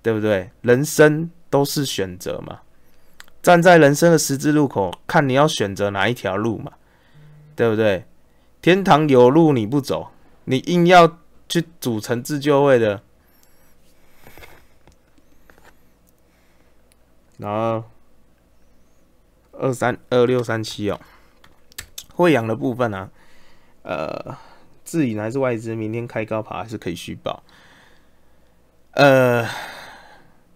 对不对？人生都是选择嘛。站在人生的十字路口，看你要选择哪一条路嘛，对不对？天堂有路你不走，你硬要去组成自救会的，然后二三二六三七哦，会养的部分呢，呃，自营还是外资？明天开高跑还是可以续报？呃。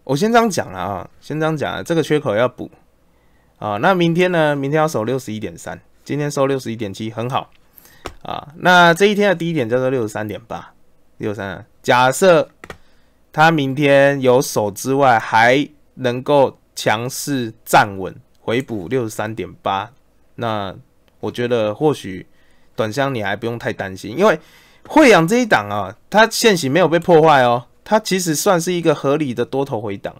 我先这样讲了啊，先这样讲了，这个缺口要补啊。那明天呢？明天要收六十一点三，今天收六十一点七，很好啊。那这一天的低点叫做六十三点八，六三。假设它明天有守之外，还能够强势站稳，回补六十三点八，那我觉得或许短箱你还不用太担心，因为惠阳这一档啊，它现行没有被破坏哦。它其实算是一个合理的多头回档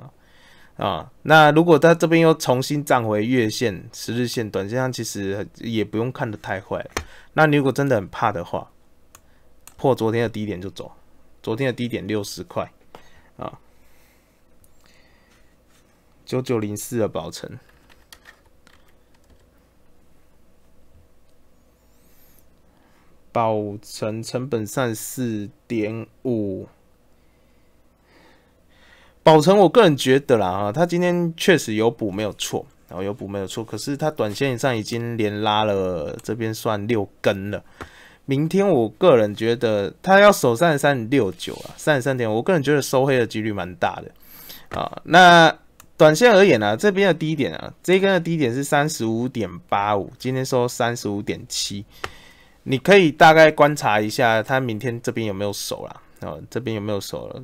啊，啊，那如果它这边又重新站回月线、十日线、短线上，其实也不用看得太坏。那你如果真的很怕的话，破昨天的低点就走，昨天的低点六十块，啊，九九零四的宝成，宝成成本三四点五。宝成，我个人觉得啦，啊，他今天确实有补，没有错，然后有补没有错。可是他短线上已经连拉了，这边算六根了。明天我个人觉得他要守三十三点六九啊，三十三点，我个人觉得收黑的几率蛮大的啊。那短线而言呢，这边的低点啊，这一根的低点是三十五点八五，今天收三十五点七，你可以大概观察一下，他明天这边有没有守啦？啊，这边有没有守了？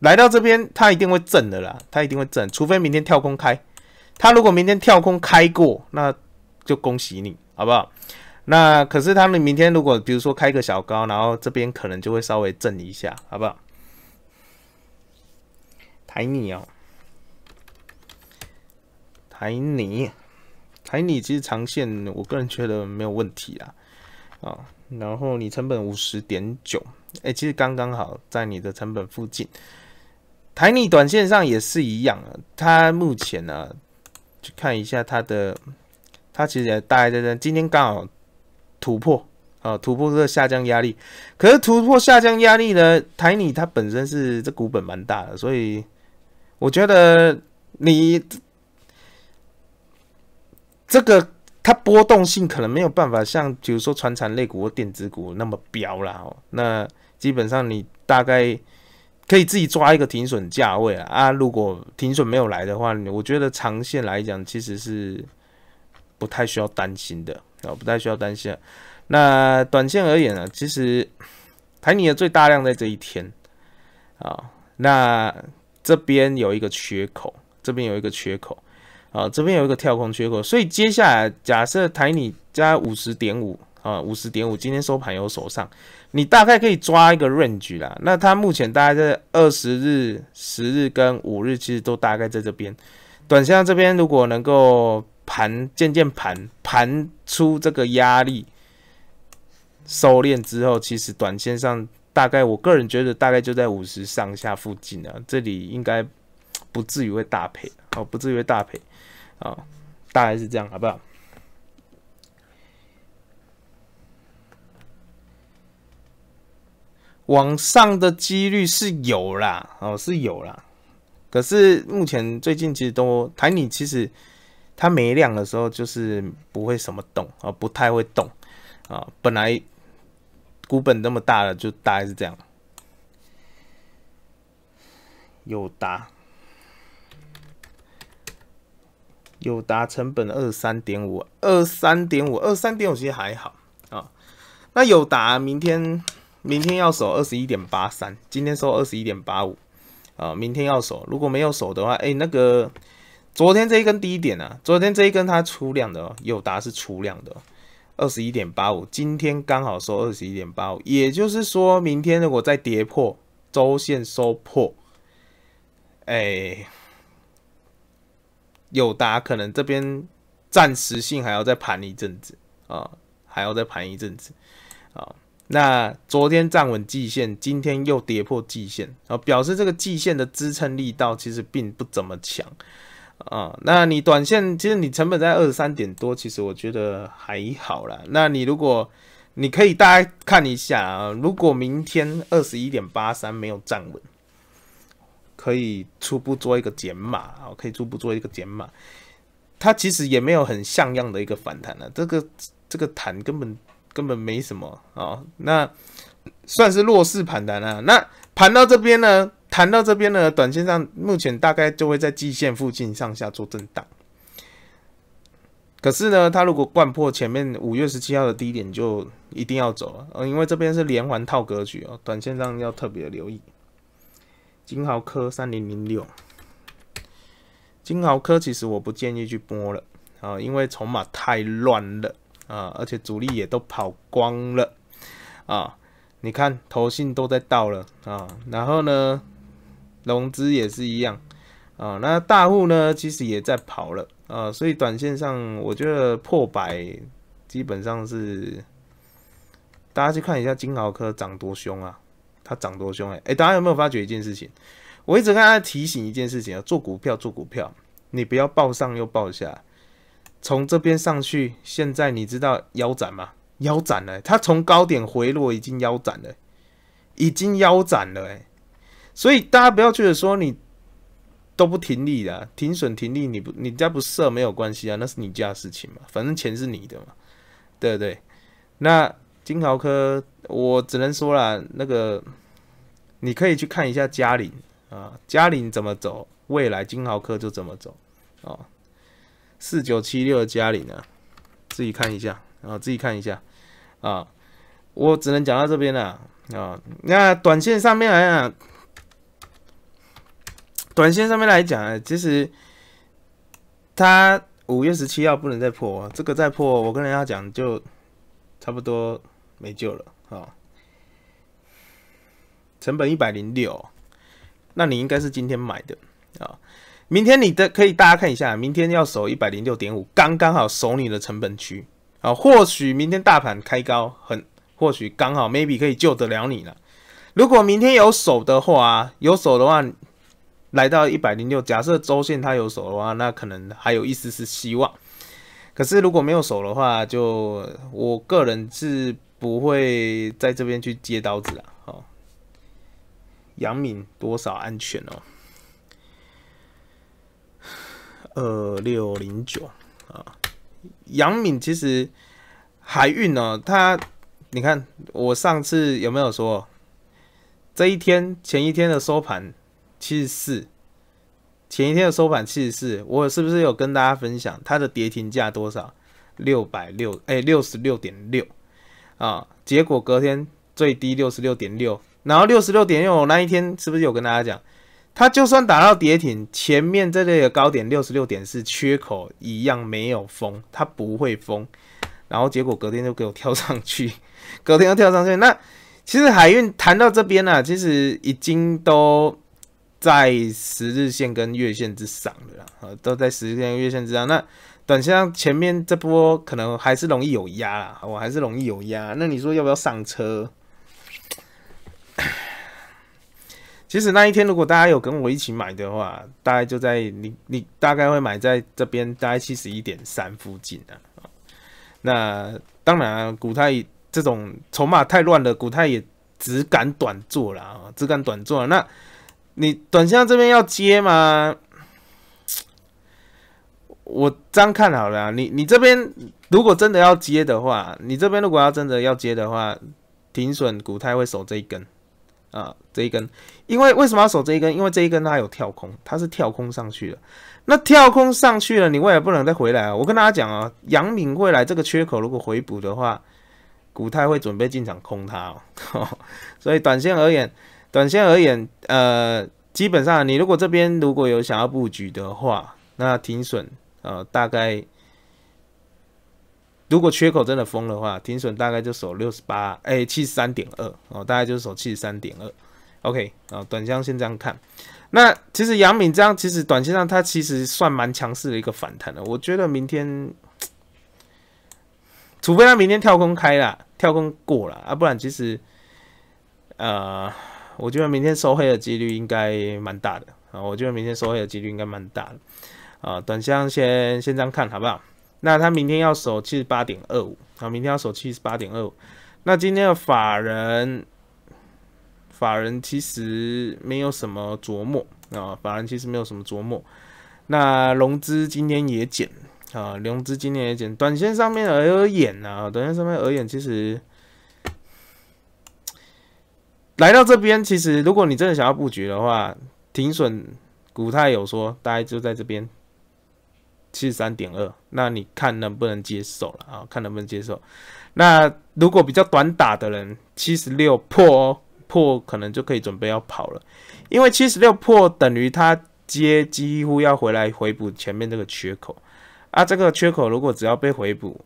来到这边，它一定会震的啦，它一定会震，除非明天跳空开。它如果明天跳空开过，那就恭喜你，好不好？那可是他们明天如果比如说开个小高，然后这边可能就会稍微震一下，好不好？台你哦，台泥，台泥其实长线我个人觉得没有问题啦，啊，然后你成本五十点九，哎，其实刚刚好在你的成本附近。台泥短线上也是一样啊，它目前呢，去看一下它的，它其实也大概在这，今天刚好突破啊，突破这个下降压力。可是突破下降压力呢，台泥它本身是这股本蛮大的，所以我觉得你这个它波动性可能没有办法像比如说传产类股或电子股那么飙啦。哦。那基本上你大概。可以自己抓一个停损价位啊啊！如果停损没有来的话，我觉得长线来讲其实是不太需要担心的啊，不太需要担心。那短线而言呢，其实台泥的最大量在这一天啊，那这边有一个缺口，这边有一个缺口啊，这边有一个跳空缺口，所以接下来假设台你加五十点五。啊，五十点五，今天收盘有手上，你大概可以抓一个 range 啦。那它目前大概在二十日、十日跟五日，其实都大概在这边。短线这边如果能够盘渐渐盘盘出这个压力收敛之后，其实短线上大概我个人觉得大概就在五十上下附近啊，这里应该不至于会大赔，哦，不至于会大赔啊，大概是这样，好不好？往上的几率是有啦，哦是有啦，可是目前最近其实都台你其实它没量的时候就是不会什么动啊，不太会动啊。本来股本那么大了，就大概是这样。有达，友达成本二三点五，二三点五，二三点五其实还好啊。那友达明天。明天要守二十一点八三，今天收二十一点八五，啊，明天要守，如果没有守的话，哎，那个昨天这一根低点啊，昨天这一根它出量的哦，友达是出量的，二十一点八五，今天刚好收二十一点八五，也就是说明天如果再跌破周线收破，哎，友达可能这边暂时性还要再盘一阵子啊，还要再盘一阵子啊。那昨天站稳季线，今天又跌破季线，啊，表示这个季线的支撑力道其实并不怎么强啊。那你短线其实你成本在二十三点多，其实我觉得还好啦。那你如果你可以大家看一下啊，如果明天二十一点八三没有站稳，可以初步做一个减码啊，可以初步做一个减码。它其实也没有很像样的一个反弹啊，这个这个弹根本。根本没什么啊，那算是弱势盘弹啊。那盘到这边呢，弹到这边呢，短线上目前大概就会在季线附近上下做震荡。可是呢，它如果贯破前面五月十七号的低点，就一定要走了，呃，因为这边是连环套格局哦，短线上要特别留意。金豪科三零零六，金豪科其实我不建议去摸了啊，因为筹码太乱了。啊，而且主力也都跑光了啊！你看，投信都在倒了啊，然后呢，融资也是一样啊。那大户呢，其实也在跑了啊，所以短线上我觉得破百基本上是，大家去看一下金豪科涨多凶啊，它涨多凶哎！哎，大家有没有发觉一件事情？我一直跟大家提醒一件事情啊，做股票做股票，你不要报上又报下，从这边上去，现在你知道腰斩吗？腰斩了，它从高点回落已经腰斩了，已经腰斩了，哎，所以大家不要觉得说你都不停利的，停损停利你不你家不设没有关系啊，那是你家事情嘛，反正钱是你的嘛，对不对？那金豪科，我只能说了，那个你可以去看一下嘉陵啊，嘉陵怎么走，未来金豪科就怎么走哦。四九七六的嘉陵啊，自己看一下啊，自己看一下啊。我只能讲到这边了啊。那短线上面来讲，短线上面来讲，其实它五月十七号不能再破，这个再破，我跟人家讲就。差不多没救了啊！成本一百零六，那你应该是今天买的啊。明天你的可以大家看一下，明天要守一百零六点五，刚刚好守你的成本区啊。或许明天大盘开高，很或许刚好 maybe 可以救得了你了。如果明天有守的话，有守的话，来到一百零六，假设周线它有守的话，那可能还有一丝丝希望。可是如果没有手的话，就我个人是不会在这边去接刀子啊。好，杨敏多少安全哦？二六零九啊，杨敏其实海运呢，它你看我上次有没有说这一天前一天的收盘七十四？前一天的收盘七十四，我是不是有跟大家分享它的跌停价多少？六百六，哎，六十六点六啊！结果隔天最低六十六点六，然后六十六点六那一天是不是有跟大家讲，它就算打到跌停，前面这类的高点六十六点四缺口一样没有封，它不会封。然后结果隔天就给我跳上去，隔天又跳上去。那其实海运谈到这边呢，其实已经都。在十日线跟月线之上的啦，都在十日线、月线之上。那短线前面这波可能还是容易有压啦，我还是容易有压。那你说要不要上车？其实那一天如果大家有跟我一起买的话，大概就在你你大概会买在这边大概七十一点三附近的。那当然，股泰这种筹码太乱了股泰也只敢短做了啊，只敢短做。那你短线这边要接吗？我这样看好了，你你这边如果真的要接的话，你这边如果要真的要接的话，停损股泰会守这一根啊，这一根，因为为什么要守这一根？因为这一根它有跳空，它是跳空上去了。那跳空上去了，你未来不能再回来啊！我跟大家讲啊，阳明未来这个缺口如果回补的话，股泰会准备进场空它哦。所以短线而言。短线而言，呃，基本上你如果这边如果有想要布局的话，那停损，呃，大概如果缺口真的封的话，停损大概就守六十八，哎，七十三点二，哦，大概就是守七十三点二，OK，啊，短线先这样看。那其实杨敏这样，其实短线上它其实算蛮强势的一个反弹的，我觉得明天，除非它明天跳空开了，跳空过了啊，不然其实，呃。我觉得明天收黑的几率应该蛮大的啊！我觉得明天收黑的几率应该蛮大的啊！短线先先这样看好不好？那他明天要守七十八点二五啊！明天要守七十八点二五。那今天的法人法人其实没有什么琢磨啊，法人其实没有什么琢磨。那融资今天也减啊，融资今天也减。短线上面而言呢，短线上面而言其实。来到这边，其实如果你真的想要布局的话，停损股泰有说，大概就在这边七十三点二，那你看能不能接受了啊？看能不能接受。那如果比较短打的人，七十六破哦破可能就可以准备要跑了，因为七十六破等于他接几乎要回来回补前面这个缺口啊，这个缺口如果只要被回补。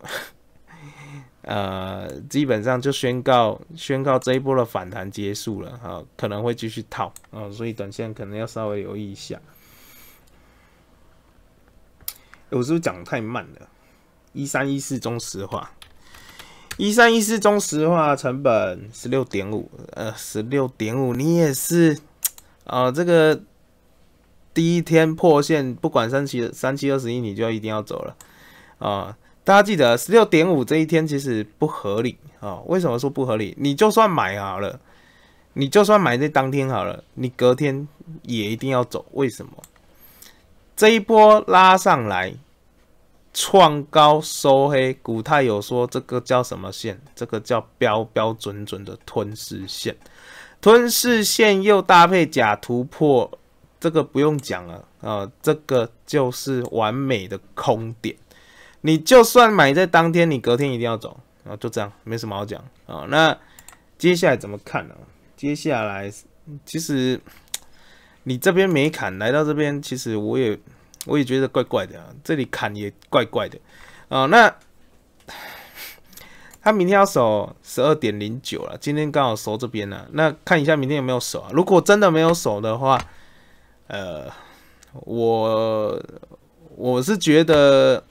呃，基本上就宣告宣告这一波的反弹结束了啊，可能会继续套啊，所以短线可能要稍微留意一下。我是不是讲太慢了？一三一四中石化，一三一四中石化成本十六点五，呃，十六点五，你也是啊，这个第一天破线，不管三七三七二十一，你就要一定要走了啊！大家记得十六点五这一天其实不合理啊？为什么说不合理？你就算买好了，你就算买在当天好了，你隔天也一定要走。为什么？这一波拉上来，创高收黑，股泰有说这个叫什么线？这个叫标标准准的吞噬线，吞噬线又搭配假突破。这个不用讲了啊，这个就是完美的空点。你就算买在当天，你隔天一定要走啊，就这样，没什么好讲啊。那接下来怎么看呢？接下来其实你这边没砍，来到这边，其实我也我也觉得怪怪的啊，这里砍也怪怪的啊。那 他明天要守十二点零九了，今天刚好守这边了。那看一下明天有没有守啊？如果真的没有守的话，呃，我我是觉得，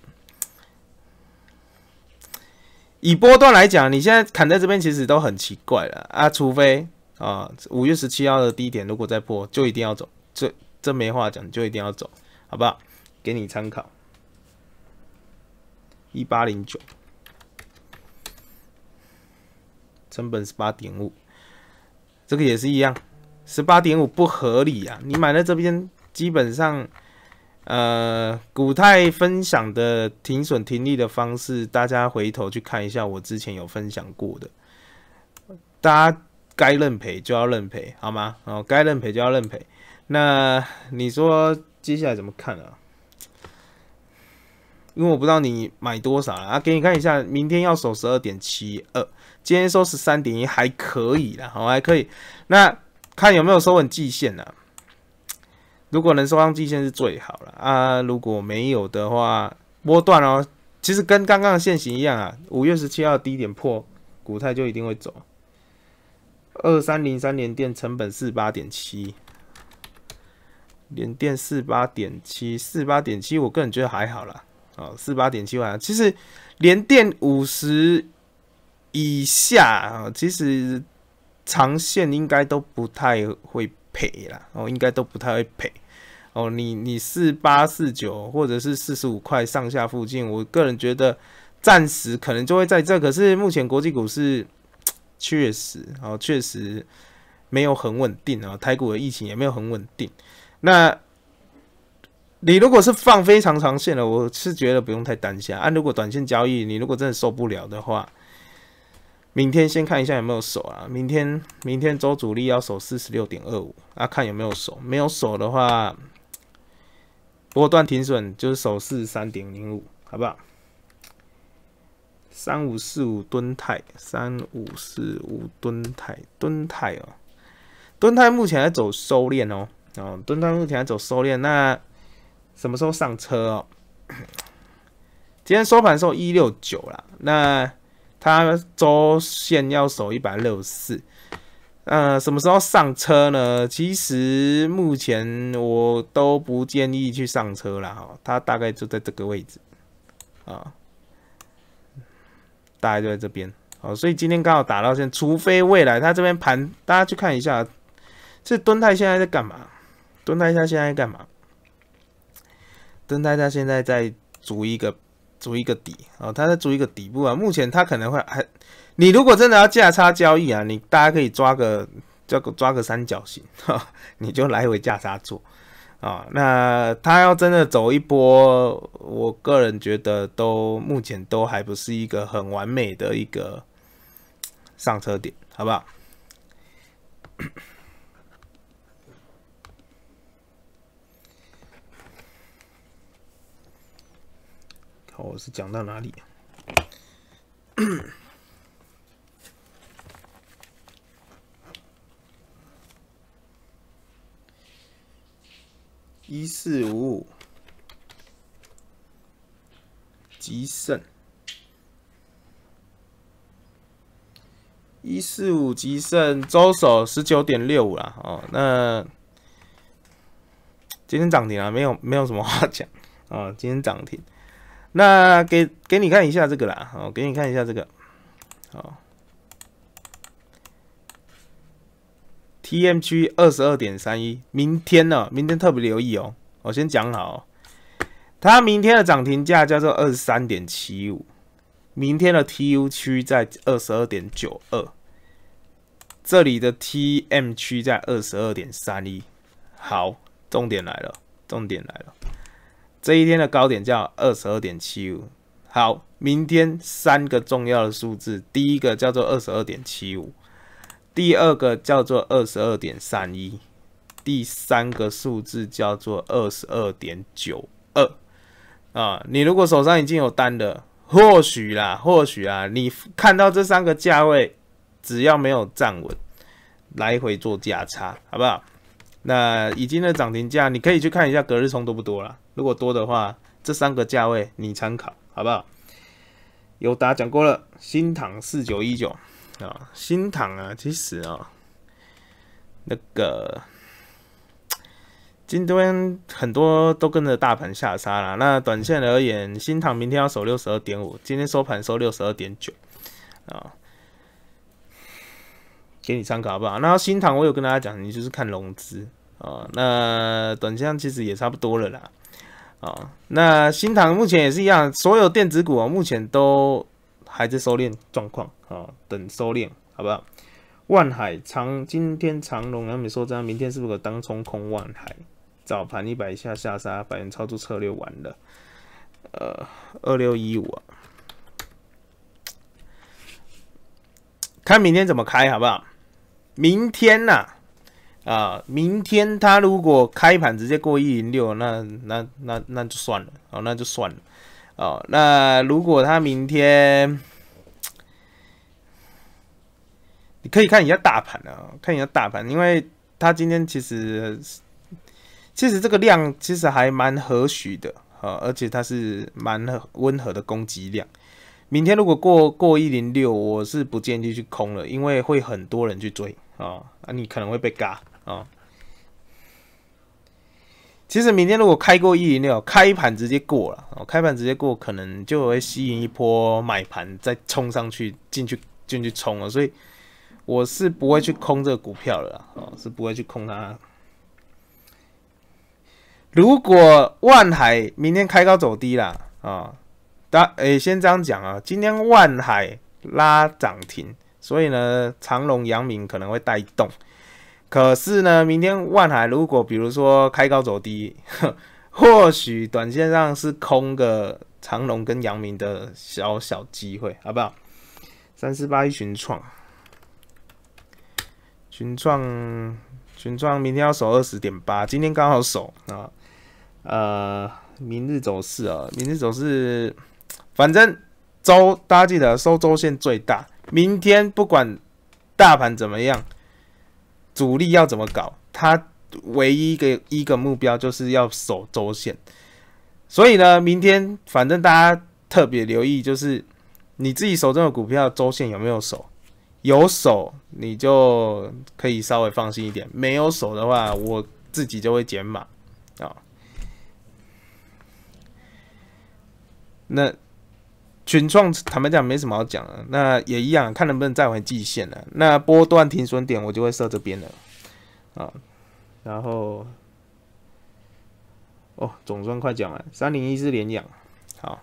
以波段来讲，你现在砍在这边其实都很奇怪了啊，除非啊五月十七号的低点如果再破，就一定要走，这这没话讲，就一定要走，好不好？给你参考，一八零九，成本是八点五，这个也是一样。十八点五不合理啊！你买在这边，基本上，呃，股泰分享的停损停利的方式，大家回头去看一下，我之前有分享过的。大家该认赔就要认赔，好吗？哦，该认赔就要认赔。那你说接下来怎么看啊？因为我不知道你买多少啊，给你看一下，明天要守十二点七二，今天收十三点一，还可以啦，好，还可以。那看有没有收稳季线呢？如果能收上季线是最好了啊！如果没有的话，波段哦，其实跟刚刚的线型一样啊。五月十七号低点破，股泰就一定会走。二三零三连电成本四八点七，连电四八点七，四八点七，我个人觉得还好啦。哦，四八点七万，其实连电五十以下啊，其实。长线应该都不太会赔啦，哦，应该都不太会赔哦。你你四八四九或者是四十五块上下附近，我个人觉得暂时可能就会在这。可是目前国际股市确实哦，确实没有很稳定啊，台股的疫情也没有很稳定。那你如果是放非常长线的，我是觉得不用太担心啊。如果短线交易，你如果真的受不了的话，明天先看一下有没有守啊？明天明天周主力要守四十六点二五啊，看有没有守。没有守的话，波段停损就是守四十三点零五，好不好？三五四五吨泰，三五四五吨泰，吨泰哦，吨泰目前在走收敛哦，哦，吨泰目前在走收敛，那什么时候上车哦？今天收盘收一六九啦，那。它周线要守一百六十四，呃，什么时候上车呢？其实目前我都不建议去上车了哈，它大概就在这个位置啊，大概就在这边哦，所以今天刚好打到线，除非未来它这边盘，大家去看一下，这敦泰现在在干嘛？敦泰他现在在干嘛？敦泰他现在在组一个。组一个底哦，他在组一个底部啊。目前他可能会还，你如果真的要价差交易啊，你大家可以抓个抓个抓个三角形，哈，你就来回价差做啊。那他要真的走一波，我个人觉得都目前都还不是一个很完美的一个上车点，好不好？我是讲到哪里？一四五五，吉盛，一四五吉盛周手十九点六五了哦。那今天涨停了，没有没有什么话讲啊。今天涨停。那给给你看一下这个啦，好，给你看一下这个，好，，TM 区二十二点三一，明天呢，明天特别留意哦，我先讲好，它明天的涨停价叫做二十三点七五，明天的 TU 区在二十二点九二，这里的 TM 区在二十二点三一，好，重点来了，重点来了，这一天的高点叫二十二点七五。好，明天三个重要的数字，第一个叫做二十二点七五，第二个叫做二十二点三一，第三个数字叫做二十二点九二。啊，你如果手上已经有单的，或许啦，或许啊，你看到这三个价位，只要没有站稳，来回做价差，好不好？那已经的涨停价，你可以去看一下隔日冲多不多了。如果多的话，这三个价位你参考。好不好？有答讲过了，新塘四九一九啊，新塘啊，其实啊，那个今天很多都跟着大盘下杀了。那短线而言，新塘明天要守六十二点五，今天收盘收六十二点九啊，给你参考好不好？那新塘我有跟大家讲，你就是看融资啊，那短线其实也差不多了啦。啊，那新塘目前也是一样，所有电子股啊，目前都还在收敛状况啊，等收敛，好不好？万海长今天长隆两米收涨，明天是不是可当冲空万海？早盘一百下下杀，百元操作策略完了。呃，二六一五，看明天怎么开，好不好？明天呐。啊，明天他如果开盘直接过一零六，那那那那就算了，哦，那就算了，哦，那如果他明天，你可以看一下大盘啊，看一下大盘，因为它今天其实其实这个量其实还蛮和煦的啊，而且它是蛮温和的攻击量。明天如果过过一零六，我是不建议去空了，因为会很多人去追啊，啊，你可能会被嘎。啊，其实明天如果开过一零六，开盘直接过了，开盘直接过，可能就会吸引一波买盘再冲上去，进去进去冲了，所以我是不会去空这个股票了，哦，是不会去空它。如果万海明天开高走低了，啊，大诶，先这样讲啊，今天万海拉涨停，所以呢，长隆、阳明可能会带动。可是呢，明天万海如果比如说开高走低，或许短线上是空个长隆跟阳明的小小机会，好不好？三四八一群创，群创群创明天要守二十点八，今天刚好守啊。呃，明日走势啊，明日走势，反正周大家记得收周线最大。明天不管大盘怎么样。主力要怎么搞？他唯一一个一个目标就是要守周线，所以呢，明天反正大家特别留意，就是你自己手中的股票周线有没有守？有守，你就可以稍微放心一点；没有守的话，我自己就会减码啊。那。群创坦白讲没什么好讲的，那也一样，看能不能再回季线了。那波段停损点我就会设这边了啊。然后，哦，总算快讲完，三零一是连阳，好，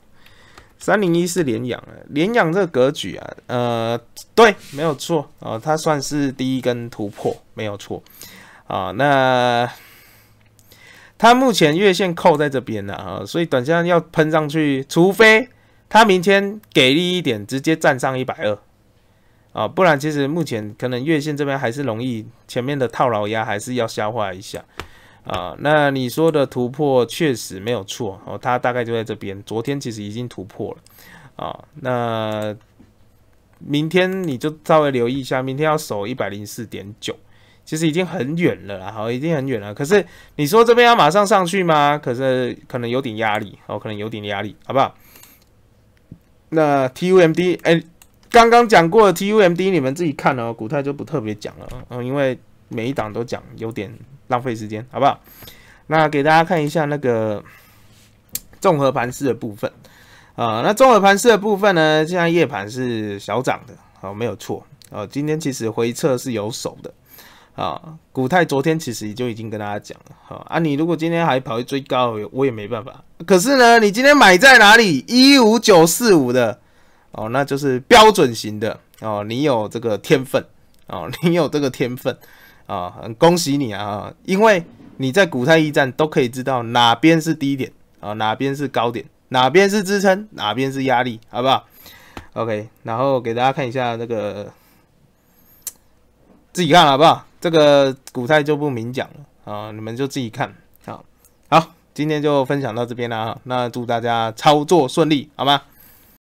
三零一是连阳了。连阳这个格局啊，呃，对，没有错啊，它算是第一根突破，没有错啊。那它目前月线扣在这边了啊，所以短线要喷上去，除非。它明天给力一点，直接站上一百二啊，不然其实目前可能月线这边还是容易前面的套牢压还是要消化一下啊。那你说的突破确实没有错哦，它大概就在这边，昨天其实已经突破了啊。那明天你就稍微留意一下，明天要守一百零四点九，其实已经很远了，好，已经很远了。可是你说这边要马上上去吗？可是可能有点压力哦，可能有点压力，好不好？那 TUMD 哎，刚刚讲过的 TUMD，你们自己看哦，股泰就不特别讲了，嗯，因为每一档都讲有点浪费时间，好不好？那给大家看一下那个 综合盘势的部分啊，那综合盘势的部分呢，现在夜盘是小涨的，好，没有错，哦，今天其实回撤是有手的，啊，股泰昨天其实就已经跟大家讲了，哈啊，你如果今天还跑去追高，我也没办法。可是呢，你今天买在哪里？一五九四五的哦，那就是标准型的哦，你有这个天分哦，你有这个天分啊，很恭喜你啊，因为你在股泰驿站都可以知道哪边是低点啊，哪边是高点，哪边是支撑，哪边是压力，好不好？OK，然后给大家看一下那个。自己看好不好？这个股泰就不明讲了啊，你们就自己看。啊，好，今天就分享到这边了啊。那祝大家操作顺利，好吗？